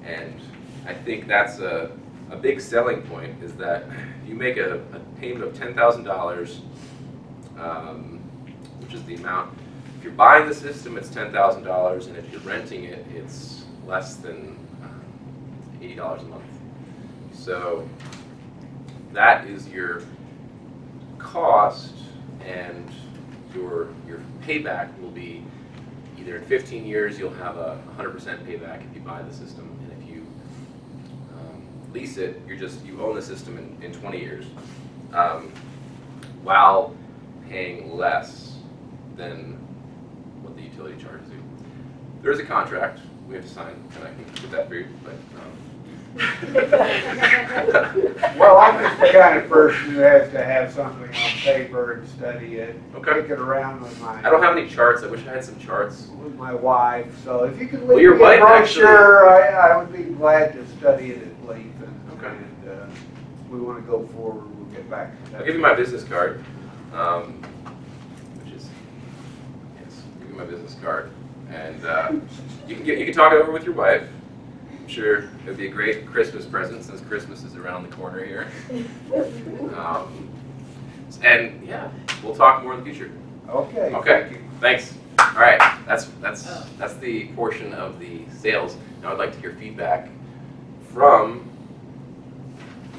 And I think that's a, a big selling point is that you make a, a payment of $10,000, um, which is the amount, if you're buying the system, it's $10,000. And if you're renting it, it's less than uh, $80 a month. So that is your cost and your your payback will be either in 15 years you'll have a 100% payback if you buy the system and if you um, lease it you're just you own the system in, in 20 years um, while paying less than what the utility charges you. There is a contract we have to sign and I can get that for you but um, (laughs) Well, I'm just the kind of person who has to have something on paper and study it, Okay. kick it around with my. I don't have any charts. I wish I had some charts. With my wife, so if you could Well, leave your me a wife actually- brochure, I, I would be glad to study it at length and, Okay. and, uh, if we wanna go forward, we'll get back to that. I'll give you my business card, um, which is yes, give you my business card, and uh, you can get you can talk it over with your wife. I'm sure it would be a great Christmas present since Christmas is around the corner here. (laughs) Um, and yeah, we'll talk more in the future. Okay, Okay. thank you. Thanks. All right, that's that's that's the portion of the sales. Now I'd like to hear feedback from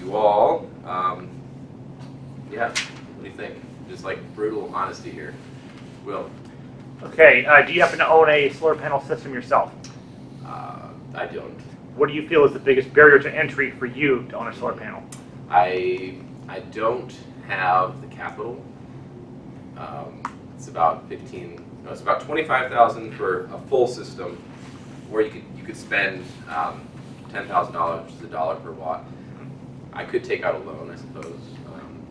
you all. Um, yeah, what do you think? Just like brutal honesty here. Will, Okay, uh, do you happen to own a solar panel system yourself? uh, I don't. What do you feel is the biggest barrier to entry for you to own a solar panel? I I don't have the capital. Um, it's about fifteen. No, it's about twenty-five thousand for a full system, or you could you could spend um, ten thousand dollars, which is a dollar per watt. I could take out a loan, I suppose. Um,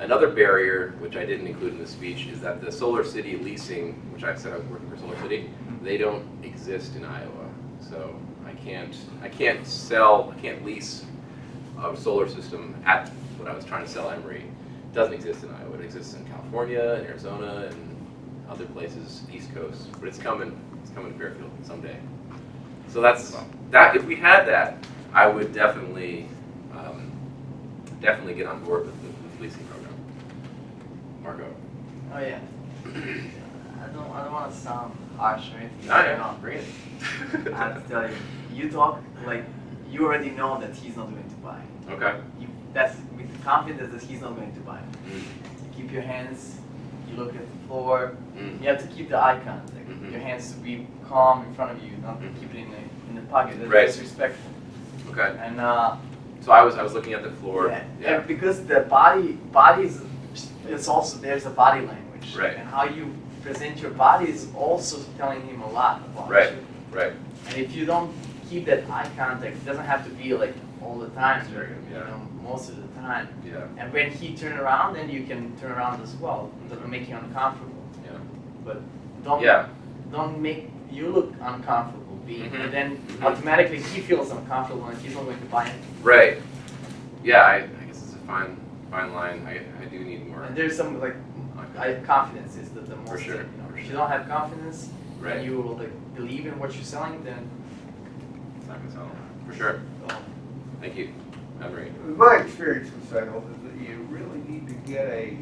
another barrier, which I didn't include in the speech, is that the SolarCity leasing, which I said I was working for SolarCity, they don't exist in Iowa. So I can't I can't sell I can't lease a solar system at what I was trying to sell Emory. It doesn't exist in Iowa. It exists in California, and Arizona, and other places, East Coast. But it's coming. It's coming to Fairfield someday. So that's that. If we had that, I would definitely, definitely get on board with the, with the leasing program. Margot. Oh yeah. (clears throat) I don't I don't want to sound harsh or anything. No, you're yeah. not really. (laughs) I have to tell you, you talk like you already know that he's not going to buy. Okay. You, that's with confidence that he's not going to buy. Mm. You keep your hands. You look at the floor. Mm. You have to keep the eye contact. Mhm. Your hands to be calm in front of you, not Mhm. keep it in the in the pocket. That's Right. disrespectful. Okay. And uh, So I was I was looking at the floor. yeah, Yeah. and because the body is it's also there's a body language. Right. And how you present your body is also telling him a lot about Right. you. Right. And if you don't keep that eye contact, it doesn't have to be like all the time, good, you know, most of the time. Yeah. And when he turn around, then you can turn around as well. It doesn't make you uncomfortable. Yeah. But don't Yeah. don't make you look uncomfortable being, Mhm. and then automatically he feels uncomfortable and he's not going to buy it. Right. Yeah. I, I guess it's a fine fine line. I I do need more. And there's some like Okay. I, confidence is the, the most For sure, thing, you know. for If you don't have confidence Right. and you will like believe in what you're selling, then It's not gonna sell. For sure. well, Thank you. memory. My experience with sales is that you really need to get a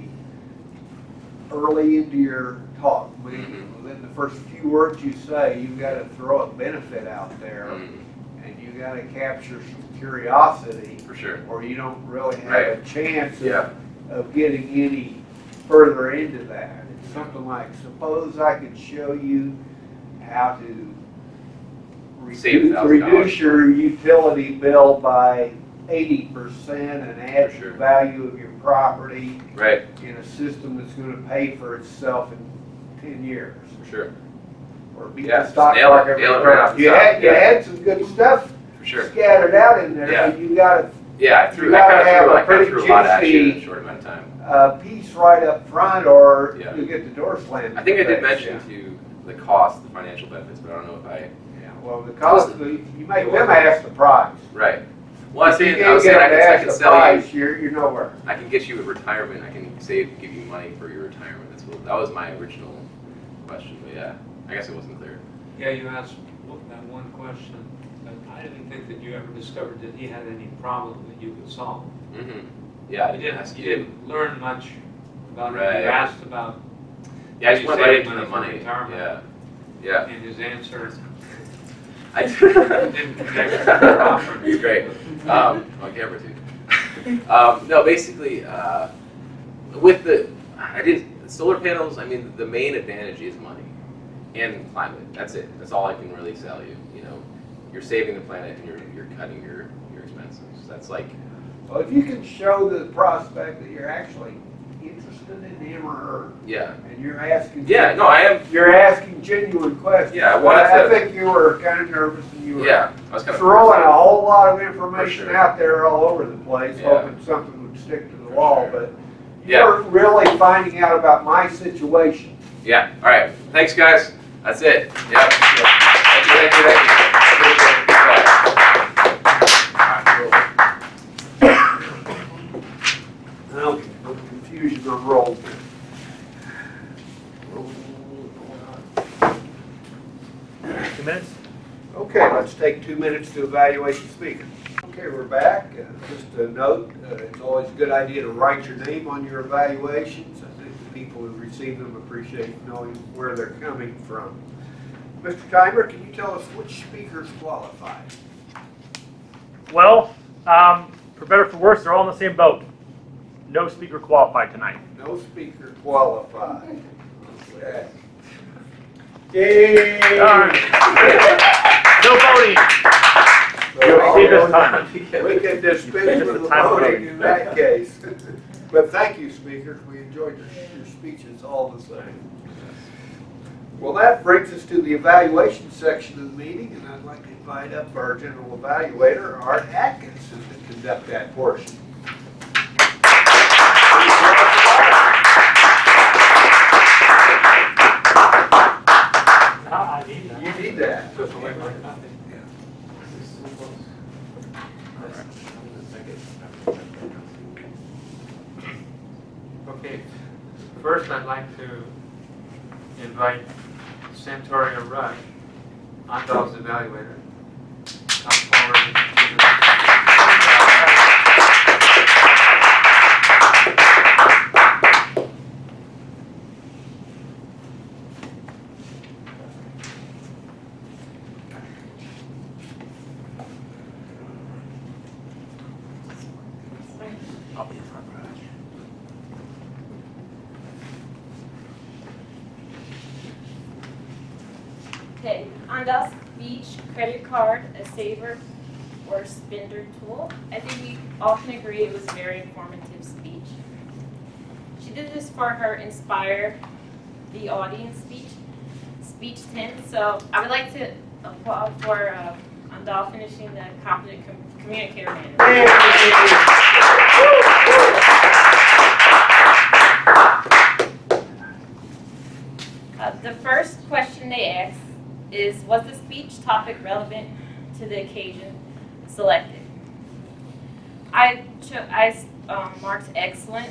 early into your talk. Meaning, within the first few words you say, you've got to throw a benefit out there, Mm, and you got to capture some curiosity, for sure. or you don't really have Right. a chance of, Yeah. of getting any further into that. It's something like, suppose I could show you how to reduce, reduce your utility bill by eighty percent and add sure. the value of your property Right, in a system that's gonna pay for itself in ten years. For sure. Or beat Yeah, the just stock nail it- market. nail it right off the You top, had, you yeah. had some good stuff For sure. scattered out in there, Yeah. but you gotta, Yeah, I You threw, I gotta kind have of a threw, I kind pretty threw a lot at you in a juicy- short amount of time. uh, piece right up front, or Yeah. you'll get the door slammed. I think I did mention to you the cost, the financial benefits, but I don't know if I, Yeah, well, the cost, the- you make them ask the price. right. Well, I was you saying, I was saying I can, I can sell you, you're, you're nowhere. I can get you a retirement, I can save, give you money for your retirement. That's what, that was my original question, but yeah, I guess it wasn't clear. Yeah, you asked that one question, but I didn't think that you ever discovered that he had any problem that you could solve. Mm-hmm. Yeah, I You didn't didn't, ask you didn't learn much about it. Right. You asked about, Yeah, I just you went right into the money for money. retirement. Yeah, yeah. and his answer I (laughs) didn't (laughs) connect with. It's great. Um, on camera too. Um, no, basically, uh, with the, I did, solar panels, I mean, the main advantage is money and climate. That's it. That's all I can really sell you. You know, you're saving the planet and you're, you're cutting your, your expenses. That's like, Well, if you can show the prospect that you're actually interested in him or her, yeah. and you're asking. Yeah, no, I am, You're asking genuine questions. Yeah, I wanted I to- think you were kind of nervous and you were yeah, I was kind of. throwing a whole lot of information sure. out there all over the place, Yeah. hoping something would stick to the For wall, sure. but Yeah. weren't really finding out about my situation. Yeah, all right. Thanks, guys. That's it. Yep. Thank you, thank you, thank you. Appreciate it. Good job. Okay, no confusion on roll. Two minutes? Okay, let's take two minutes to evaluate the speaker. Okay, we're back. Uh, Just a note, uh, it's always a good idea to write your name on your evaluations. I think the people who receive them appreciate knowing where they're coming from. Mr. Timer, can you tell us which speakers qualify? Well, um, for better or for worse, they're all in the same boat. No speaker qualified tonight. No speaker qualified. Okay. Yay! No voting. So See this time. We can dispense (laughs) with the voting voting. in that case. But thank you, speakers, we enjoyed your, your speeches all the same. Well, that brings us to the evaluation section of the meeting, and I'd like to invite up our general evaluator, Art Atkinson, to conduct that portion. Ah, you need that. Okay, first I'd like to invite Santoria Rush, Andal's evaluator, come forward. and give Okay, Andal's speech credit card, a saver or spender tool. I think we all can agree it was a very informative speech. She did this for her Inspire the Audience speech, speech 10. So I would like to applaud for uh, Andal finishing the competent com- communicator. Uh, the first question they asked is, was the speech topic relevant to the occasion selected? I I um, marked excellent.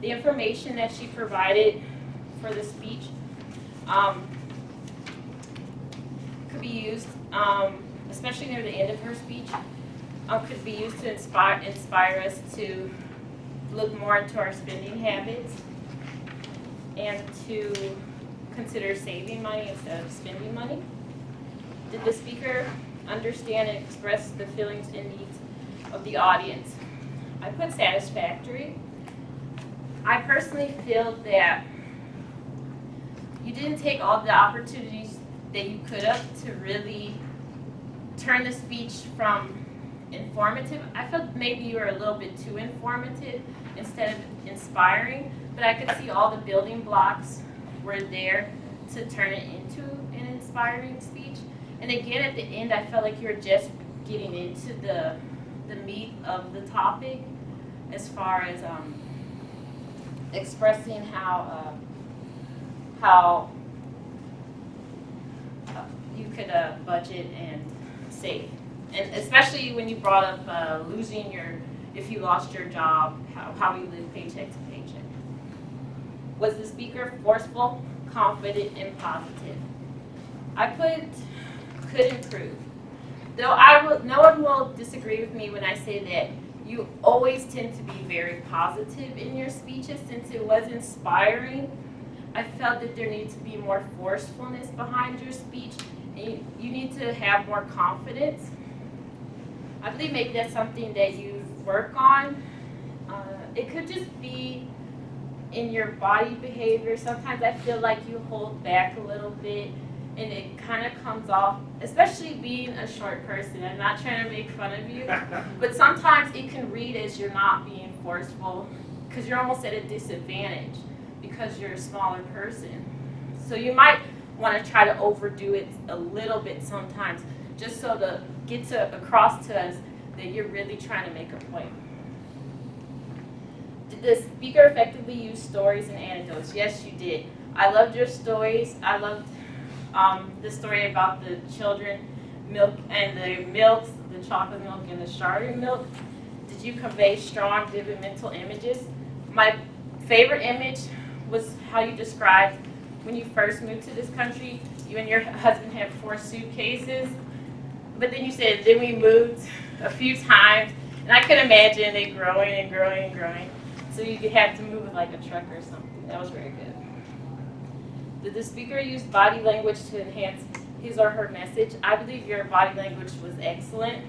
The information that she provided for the speech um, could be used, um, especially near the end of her speech. um, could be used to inspire, inspire us to look more into our spending habits and to consider saving money instead of spending money? Did the speaker understand and express the feelings and needs of the audience? I put satisfactory. I personally feel that you didn't take all the opportunities that you could have to really turn the speech from informative. I felt maybe you were a little bit too informative instead of inspiring, but I could see all the building blocks were there to turn it into an inspiring speech. And again, at the end, I felt like you were just getting into the the meat of the topic as far as um, expressing how uh, how uh, you could uh, budget and save, and especially when you brought up uh, losing your if you lost your job, how, how you live paycheck to paycheck. Was the speaker forceful, confident, and positive? I put could improve. Though I will, no one will disagree with me when I say that you always tend to be very positive in your speeches since it was inspiring. I felt that there needs to be more forcefulness behind your speech. And you, you need to have more confidence. I believe maybe that's something that you work on. Uh, it could just be in your body behavior. Sometimes I feel like you hold back a little bit and it kind of comes off, especially being a short person. I'm not trying to make fun of you, (laughs) but sometimes it can read as you're not being forceful because you're almost at a disadvantage because you're a smaller person. So you might want to try to overdo it a little bit sometimes just so to get to across to us that you're really trying to make a point. Did the speaker effectively use stories and anecdotes? Yes, you did. I loved your stories. I loved um, the story about the children milk and the milks, the chocolate milk and the strawberry milk. Did you convey strong, vivid mental images? My favorite image was how you described when you first moved to this country. You and your husband had four suitcases, but then you said then we moved a few times, and I could imagine it growing and growing and growing. So you had to move with like a truck or something. That was very good. Did the speaker use body language to enhance his or her message? I believe your body language was excellent,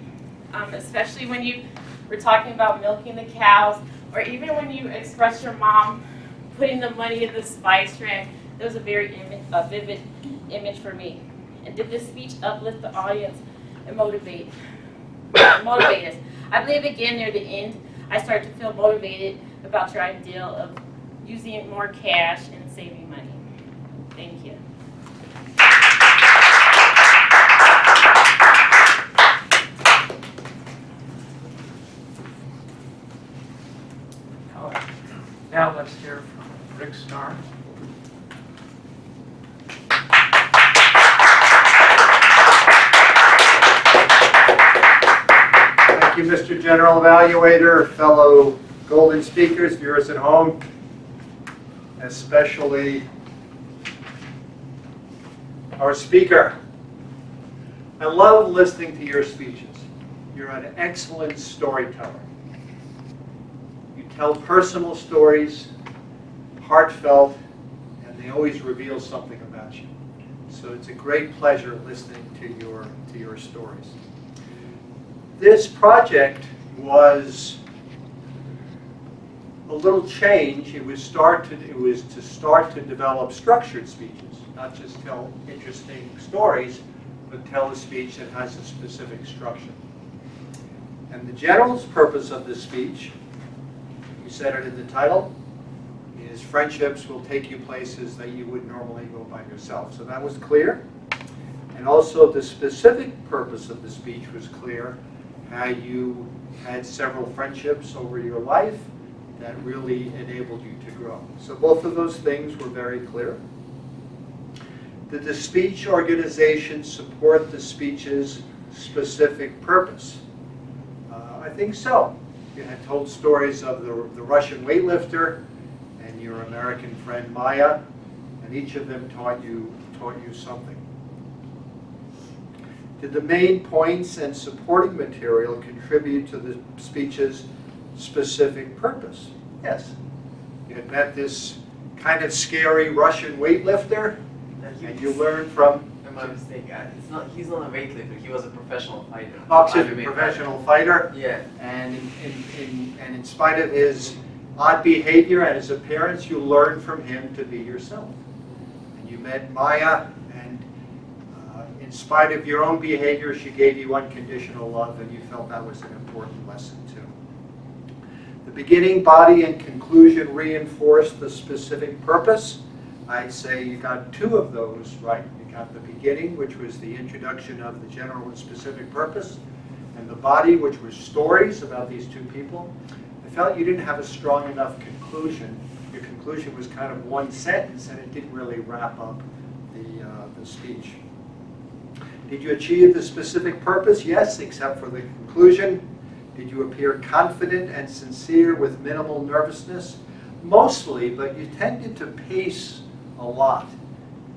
um, especially when you were talking about milking the cows, or even when you expressed your mom putting the money in the spice rack. That was a very imi- a vivid image for me. And did this speech uplift the audience and motivate (coughs) motivate us? I believe again near the end, I started to feel motivated about your ideal of using more cash and saving money. Thank you. All right. Now let's hear from Rick Starr. Thank you, Mr. General Evaluator, fellow Golden speakers, viewers at home, especially our speaker. I love listening to your speeches. You're an excellent storyteller. You tell personal stories, heartfelt, and they always reveal something about you. So it's a great pleasure listening to your, to your stories. This project was a little change. It was start to, it was to start to develop structured speeches, not just tell interesting stories, but tell a speech that has a specific structure. And the general's purpose of this speech, you said it in the title, is friendships will take you places that you would normally go by yourself. So that was clear. And also the specific purpose of the speech was clear, how you had several friendships over your life that really enabled you to grow. So both of those things were very clear. Did the speech organization support the speech's specific purpose? Uh, I think so. You had told stories of the, the Russian weightlifter and your American friend Maya, and each of them taught you, taught you something. Did the main points and supporting material contribute to the speech's specific purpose? Yes. You had met this kind of scary Russian weightlifter, and you learned from My mistake. Uh, it's not. He's not a weightlifter. He was a professional fighter. MMA professional fighter. Yeah. And in, in, in, and in spite of his odd behavior and his appearance, you learned from him to be yourself. And you met Maya, and uh, in spite of your own behavior, she gave you unconditional love, and you felt that was an important lesson beginning, body, and conclusion reinforce the specific purpose. I'd say you got two of those right. You got the beginning, which was the introduction of the general and specific purpose, and the body, which was stories about these two people. I felt you didn't have a strong enough conclusion. Your conclusion was kind of one sentence, and it didn't really wrap up the, uh, the speech. Did you achieve the specific purpose? Yes, except for the conclusion. Did you appear confident and sincere with minimal nervousness? Mostly, but you tended to pace a lot.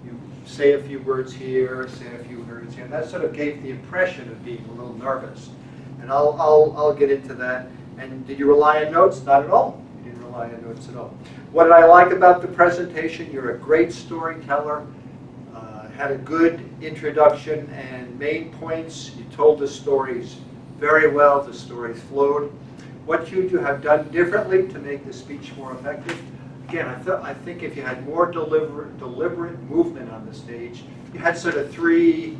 You say a few words here, say a few words here. That sort of gave the impression of being a little nervous. And I'll, I'll, I'll get into that. And did you rely on notes? Not at all. You didn't rely on notes at all. What did I like about the presentation? You're a great storyteller. Uh, had a good introduction and main points. You told the stories very well. The stories flowed. What should you have done differently to make the speech more effective? Again, I, th I think if you had more deliberate, deliberate movement on the stage, you had sort of three,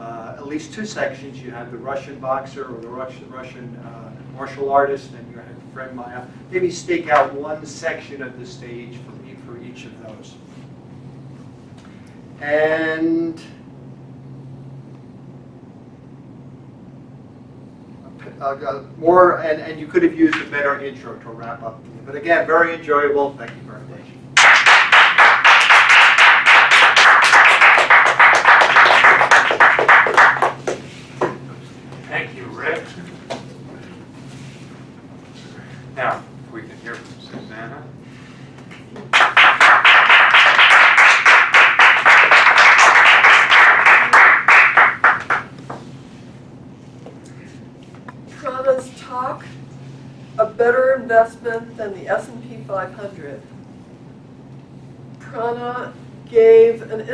uh, at least two sections. You had the Russian boxer or the Russian, Russian uh, martial artist, and you had friend Maya. Maybe stake out one section of the stage for, for each of those. And uh, uh, more, and, and you could have used a better intro to wrap up. But again, very enjoyable. Thank you very much.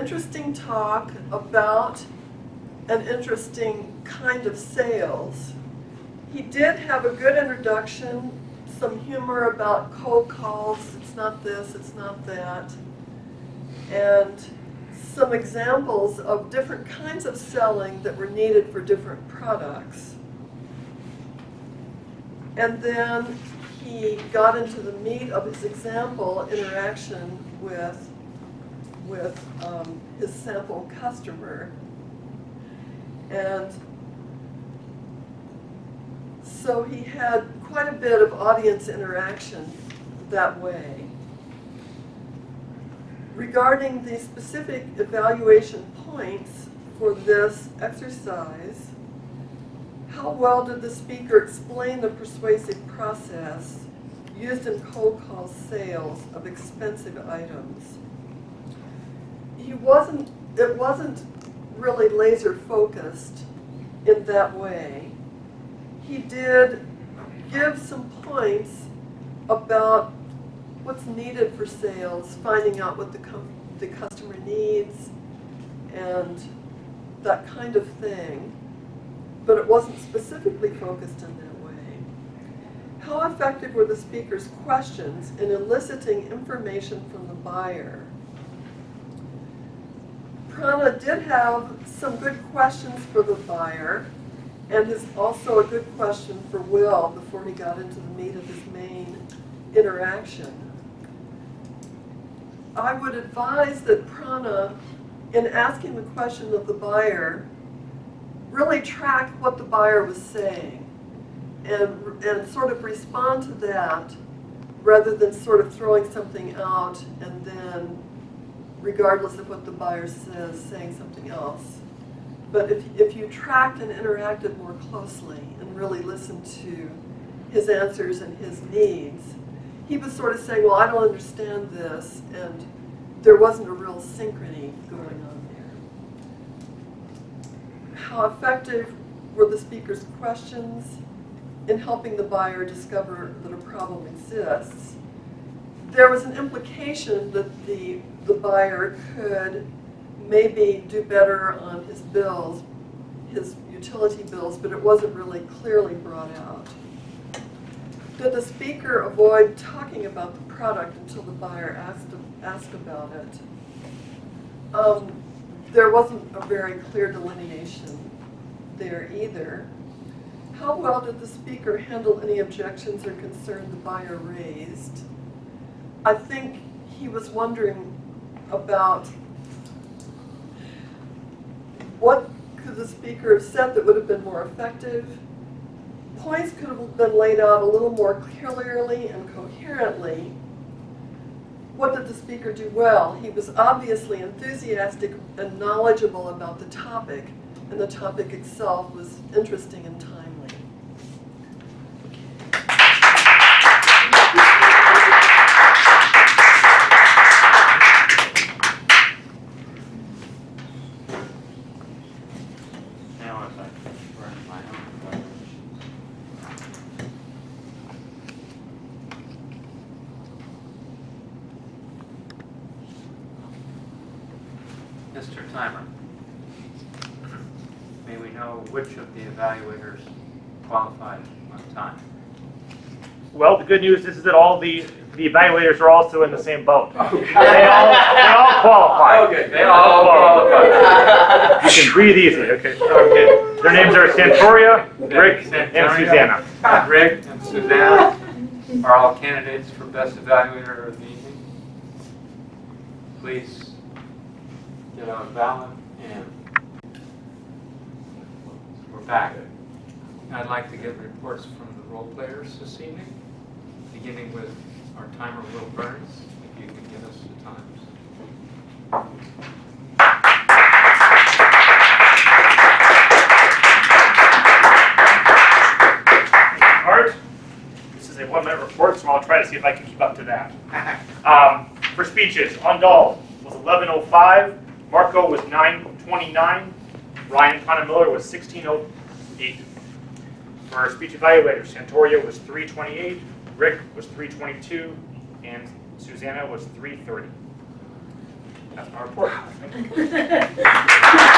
Interesting talk about an interesting kind of sales. He did have a good introduction, some humor about cold calls, it's not this, it's not that, and some examples of different kinds of selling that were needed for different products. And then he got into the meat of his example interaction with, with um, his sample customer. And so he had quite a bit of audience interaction that way. Regarding the specific evaluation points for this exercise, how well did the speaker explain the persuasive process used in cold call sales of expensive items? He wasn't, it wasn't really laser focused in that way. He did give some points about what's needed for sales, finding out what the, the customer needs, and that kind of thing but it wasn't specifically focused in that way. How effective were the speaker's questions in eliciting information from the buyer? Prana did have some good questions for the buyer, and is also a good question for Will before he got into the meat of his main interaction. I would advise that Prana, in asking the question of the buyer, really track what the buyer was saying and, and sort of respond to that rather than sort of throwing something out and then, regardless of what the buyer says, saying something else. But if, if you tracked and interacted more closely and really listened to his answers and his needs, he was sort of saying, well, I don't understand this, and there wasn't a real synchrony going on there. how effective were the speaker's questions in helping the buyer discover that a problem exists. There was an implication that the, the buyer could maybe do better on his bills, his utility bills, but it wasn't really clearly brought out. Did the speaker avoid talking about the product until the buyer asked, asked about it? Um, there wasn't a very clear delineation there either. How well did the speaker handle any objections or concern the buyer raised? I think he was wondering about what could the speaker have said that would have been more effective? Points could have been laid out a little more clearly and coherently. What did the speaker do well? He was obviously enthusiastic and knowledgeable about the topic, and the topic itself was interesting and timely. Now if I can burn my own evaluation. Mr. Timer, may we know which of the evaluators qualified on time? Well, the good news is that all the, the evaluators are also in the same boat. They all, they all qualify. Okay, they all qualify. You can breathe easy, okay? Okay. Their names are Santoria, Rick, and Susanna. Rick and Susanna are all candidates for best evaluator of the evening. Please get out a ballot and we're back. I'd like to get reports from the role players this evening, beginning with our timer, Will Burns, if you can give us the times. Art, this is a one-minute report, so I'll try to see if I can keep up to that. (laughs) Um, For speeches, Andal was 11:05, Marco was 9:29, Ryan Connemiller was 16:08. For our speech evaluators, Santoria was 3:28, Rick was 3:22, and Susanna was 3:30. That's my report. (laughs)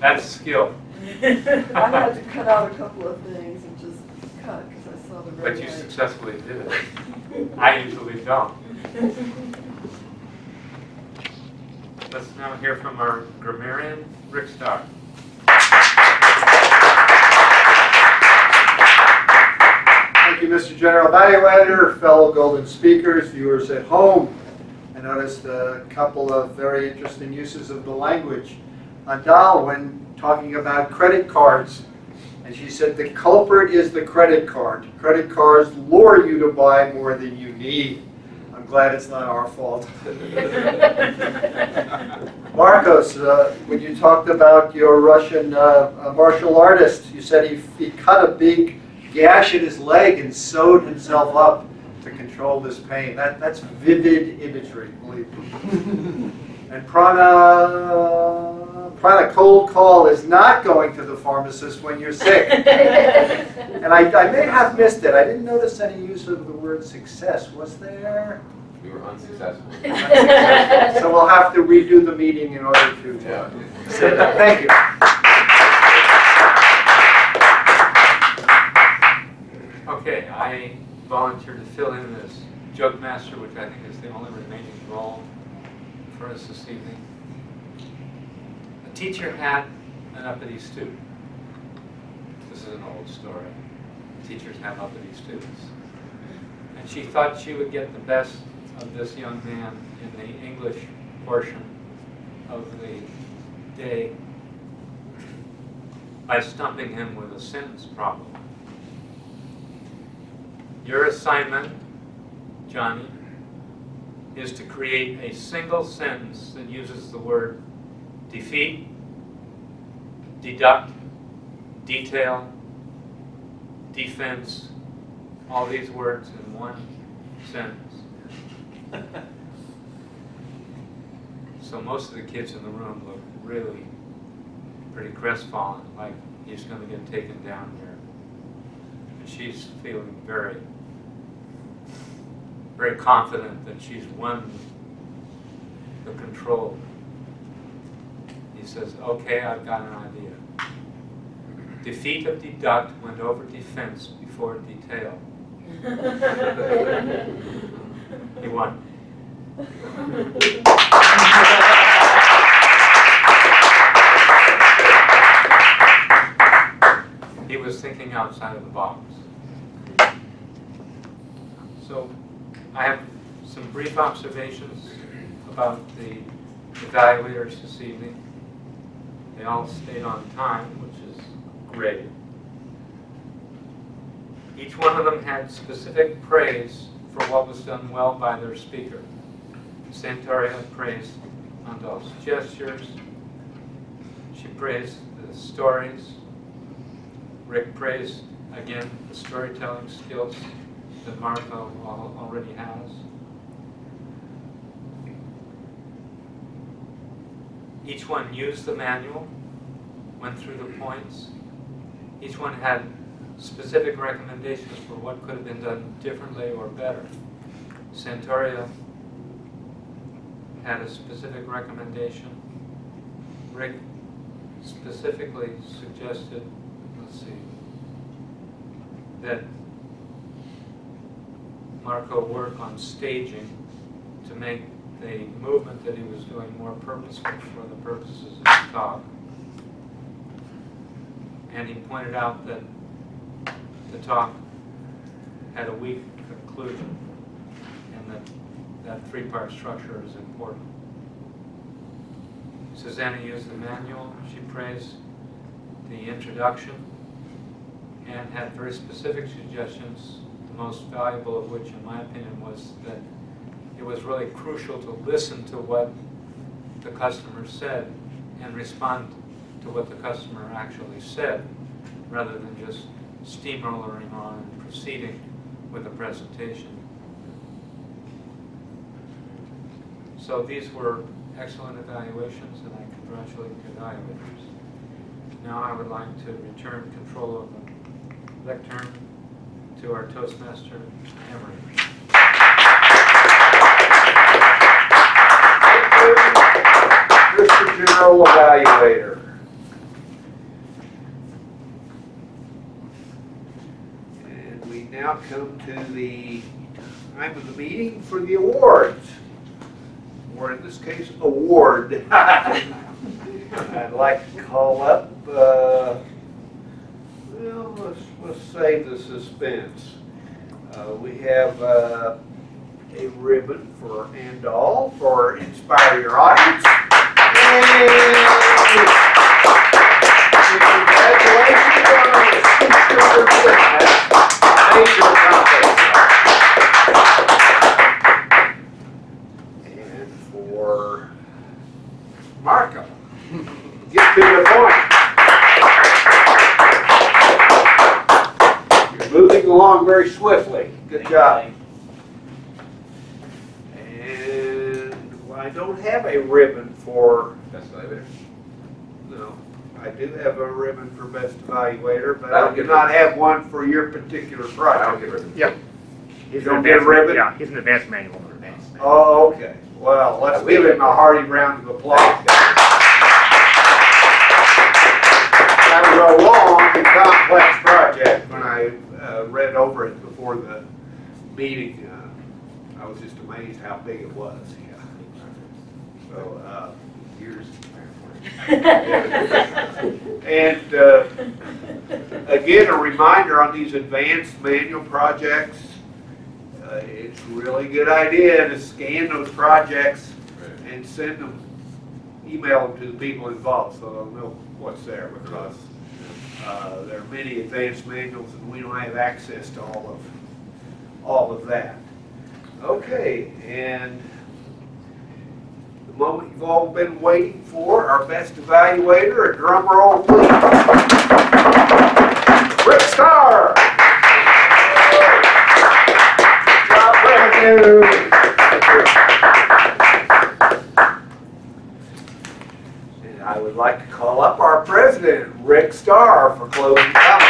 That's skill, I had to cut out a couple of things and just cut because I saw the red but you light. successfully did it. I usually don't. (laughs) Let's now hear from our grammarian, Rick Starr. Thank you, Mr. General Evaluator, fellow Golden speakers, viewers at home. I noticed a couple of very interesting uses of the language. Andal, when talking about credit cards, and she said the culprit is the credit card. Credit cards lure you to buy more than you need. I'm glad it's not our fault. (laughs) Marcos, uh, when you talked about your Russian uh, uh, martial artist, you said he, he cut a big gash in his leg and sewed himself up to control this pain. That, that's vivid imagery, believe me. (laughs) and prana, prana cold call is not going to the pharmacist when you're sick. (laughs) and I, I may have missed it. I didn't notice any use of the word success. Was there? We were unsuccessful. (laughs) so we'll have to redo the meeting in order to say that. Thank you. I volunteered to fill in as joke master, which I think is the only remaining role for us this evening. A teacher had an uppity student. This is an old story. Teachers have uppity students. And she thought she would get the best of this young man in the English portion of the day by stumping him with a sentence problem. Your assignment, Johnny, is to create a single sentence that uses the word defeat, deduct, detail, defense, all these words in one sentence. So most of the kids in the room look really pretty crestfallen, like he's going to get taken down here. And she's feeling very, very confident that she's won the control. He says, okay, I've got an idea. Defeat of deduct went over defense before detail. (laughs) He won. He was thinking outside of the box. So I have some brief observations about the evaluators this evening. They all stayed on time, which is great. Each one of them had specific praise for what was done well by their speaker. Santoria praised Andal's gestures. She praised the stories. Rick praised, again, the storytelling skills that Marco al- already has. Each one used the manual, went through the points. Each one had specific recommendations for what could have been done differently or better. Santoria had a specific recommendation. Rick specifically suggested, let's see, that Marco work on staging to make the movement that he was doing more purposeful for the purposes of the talk. And he pointed out that the talk had a weak conclusion and that that three-part structure is important. Susanna used the manual, she praised the introduction and had very specific suggestions, most valuable of which, in my opinion, was that it was really crucial to listen to what the customer said and respond to what the customer actually said, rather than just steamrolling on and proceeding with the presentation. So these were excellent evaluations, and I congratulate the evaluators. Now I would like to return control of the lectern to our Toastmaster, Emery. Mr. General Evaluator. And we now come to the time of the meeting for the awards. Or in this case, award. (laughs) I'd like to call up, uh, let's, save the suspense. Uh, we have, uh, a ribbon for Andal for Inspire Your Audience. Along very swiftly. Good job. And I don't have a ribbon for, Best evaluator. no, I do have a ribbon for best evaluator, but I I don't do have one for your particular I don't project. get ribbons. Yep. You don't get a ribbon? Yeah, he's an advanced manual. Oh, okay. Well, let's give him a hearty round of applause. That was a long and complex project when I uh, read over it before the meeting. uh, I was just amazed how big it was, yeah. So, uh, Years. (laughs) And uh, again, a reminder on these advanced manual projects, uh, it's a really good idea to scan those projects and send them, email them to the people involved so they'll know what's there because uh, there are many advanced manuals and we don't have access to all of, all of that. Okay, and the moment you've all been waiting for, our best evaluator, a drum roll please. Rick Starr! Job, Rick. would like to call up our president, Rick Starr, for closing comments.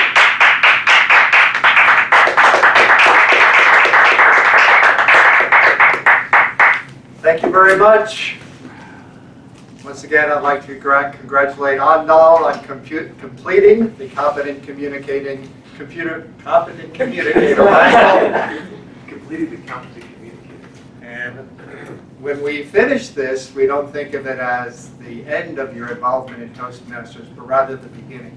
Thank you very much. Once again, I'd like to congratulate Andal on completing the competent communicating, computer, competent communicator (laughs) manual. Completed the competent communicator. And when we finish this, we don't think of it as the end of your involvement in Toastmasters, but rather the beginning.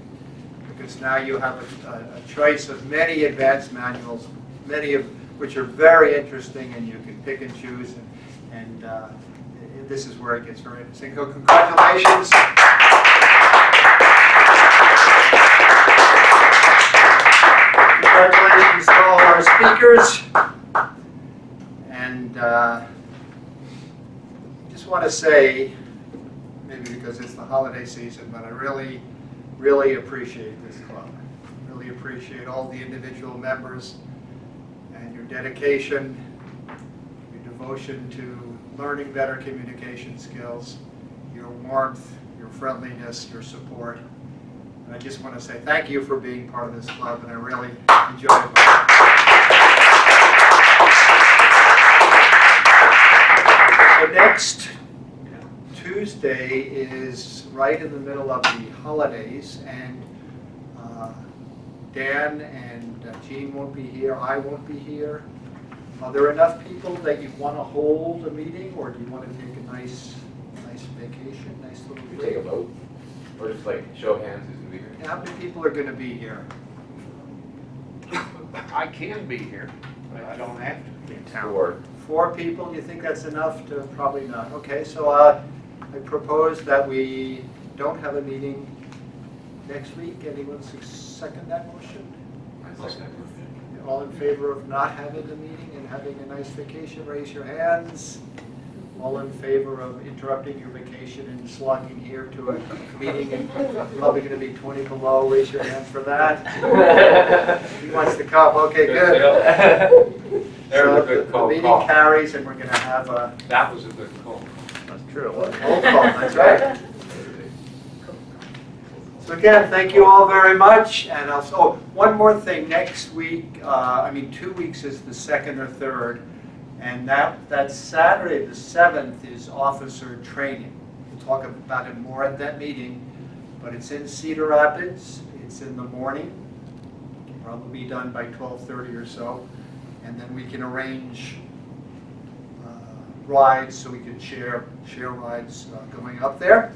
Because now you have a, a- choice of many advanced manuals, many of which are very interesting, and you can pick and choose. And, and uh, this is where it gets very interesting. So congratulations. Congratulations to all our speakers. And uh, want to say, maybe because it's the holiday season, but I really, really appreciate this club. Really appreciate all the individual members and your dedication, your devotion to learning better communication skills, your warmth, your friendliness, your support. And I just want to say thank you for being part of this club, and I really enjoyed it. Next Tuesday is right in the middle of the holidays, and uh, Dan and uh, Jean won't be here, I won't be here. Are there enough people that you want to hold a meeting, or do you want to take a nice, nice vacation, nice little We break? take a vote, or just like show hands, who's gonna be here? How many people are going to be here? I can be here, but I don't have to be in town. Or Four people, you think that's enough to, probably not. Okay, so uh, I propose that we don't have a meeting next week. Anyone second that motion? All in favor of not having a meeting and having a nice vacation, raise your hands. All in favor of interrupting your vacation and slogging here to a meeting and probably going to be 20 below, raise your hand for that. He wants to come, okay, good. There's So a good the- call. The meeting carries and we're going to have a That was a good call. That's true. roll call, that's right. So again, thank you all very much, and also, oh, one more thing, next week, uh, I mean, two weeks is the second or third, and that, that Saturday, the seventh, is officer training. We'll talk about it more at that meeting, but it's in Cedar Rapids, it's in the morning, probably be done by twelve-thirty or so, and then we can arrange rides, so we can share, share rides uh, going up there.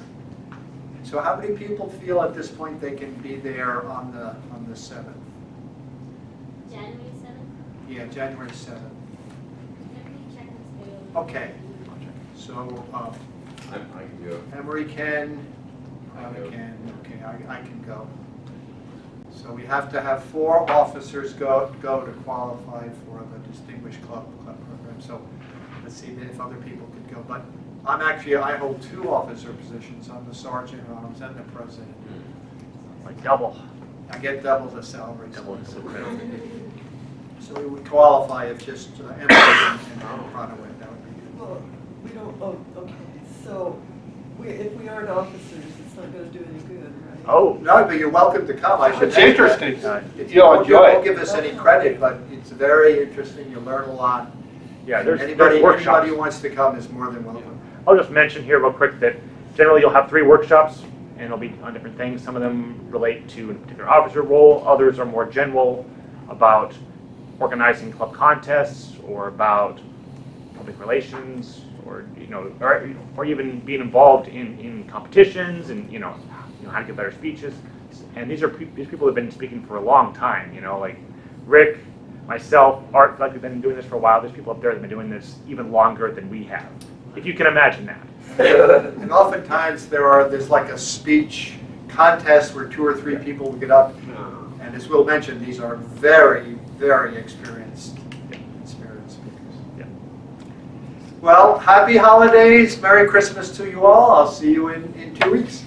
So how many people feel at this point they can be there on the, on the 7th? January seventh, Yeah, January 7th. let me check the schedule. Okay. So uh, I'm, I can go. Emery can, I can, okay, I, I can go. So we have to have four officers go, go to qualify for the Distinguished Club, Club program. So let's see if other people could go. But I'm actually, I hold two officer positions. I'm the sergeant at arms and the president. Like double. I get double the salary. Double the salary. So we would qualify if just uh, Emily and and Prana went, that would be good. Well, we don't, oh, okay, so we, if we aren't officers, it's not gonna do any good, right? Oh, No, but you're welcome to come, I should It's say. interesting. It's- You'll won't- enjoy it. won't give us any credit, but it's very interesting, you learn a lot. Yeah, there's, Anybody, there's workshops. anybody who wants to come is more than welcome. I'll just mention here real quick that generally you'll have three workshops and it'll be on different things. Some of them relate to a particular officer role, others are more general about organizing club contests or about public relations or, you know, or, or even being involved in, in competitions and, you know, you know, how to give better speeches. And these are, these people have been speaking for a long time, you know, like Rick, myself, Art, like we've been doing this for a while. There's people up there that have been doing this even longer than we have. If you can imagine that. (laughs) And oftentimes there are, there's like a speech contest where two or three people will get up. Uh-huh. And as Will mentioned, these are very, very experienced, experienced speakers. Yeah. Well, happy holidays, Merry Christmas to you all. I'll see you in, in two weeks.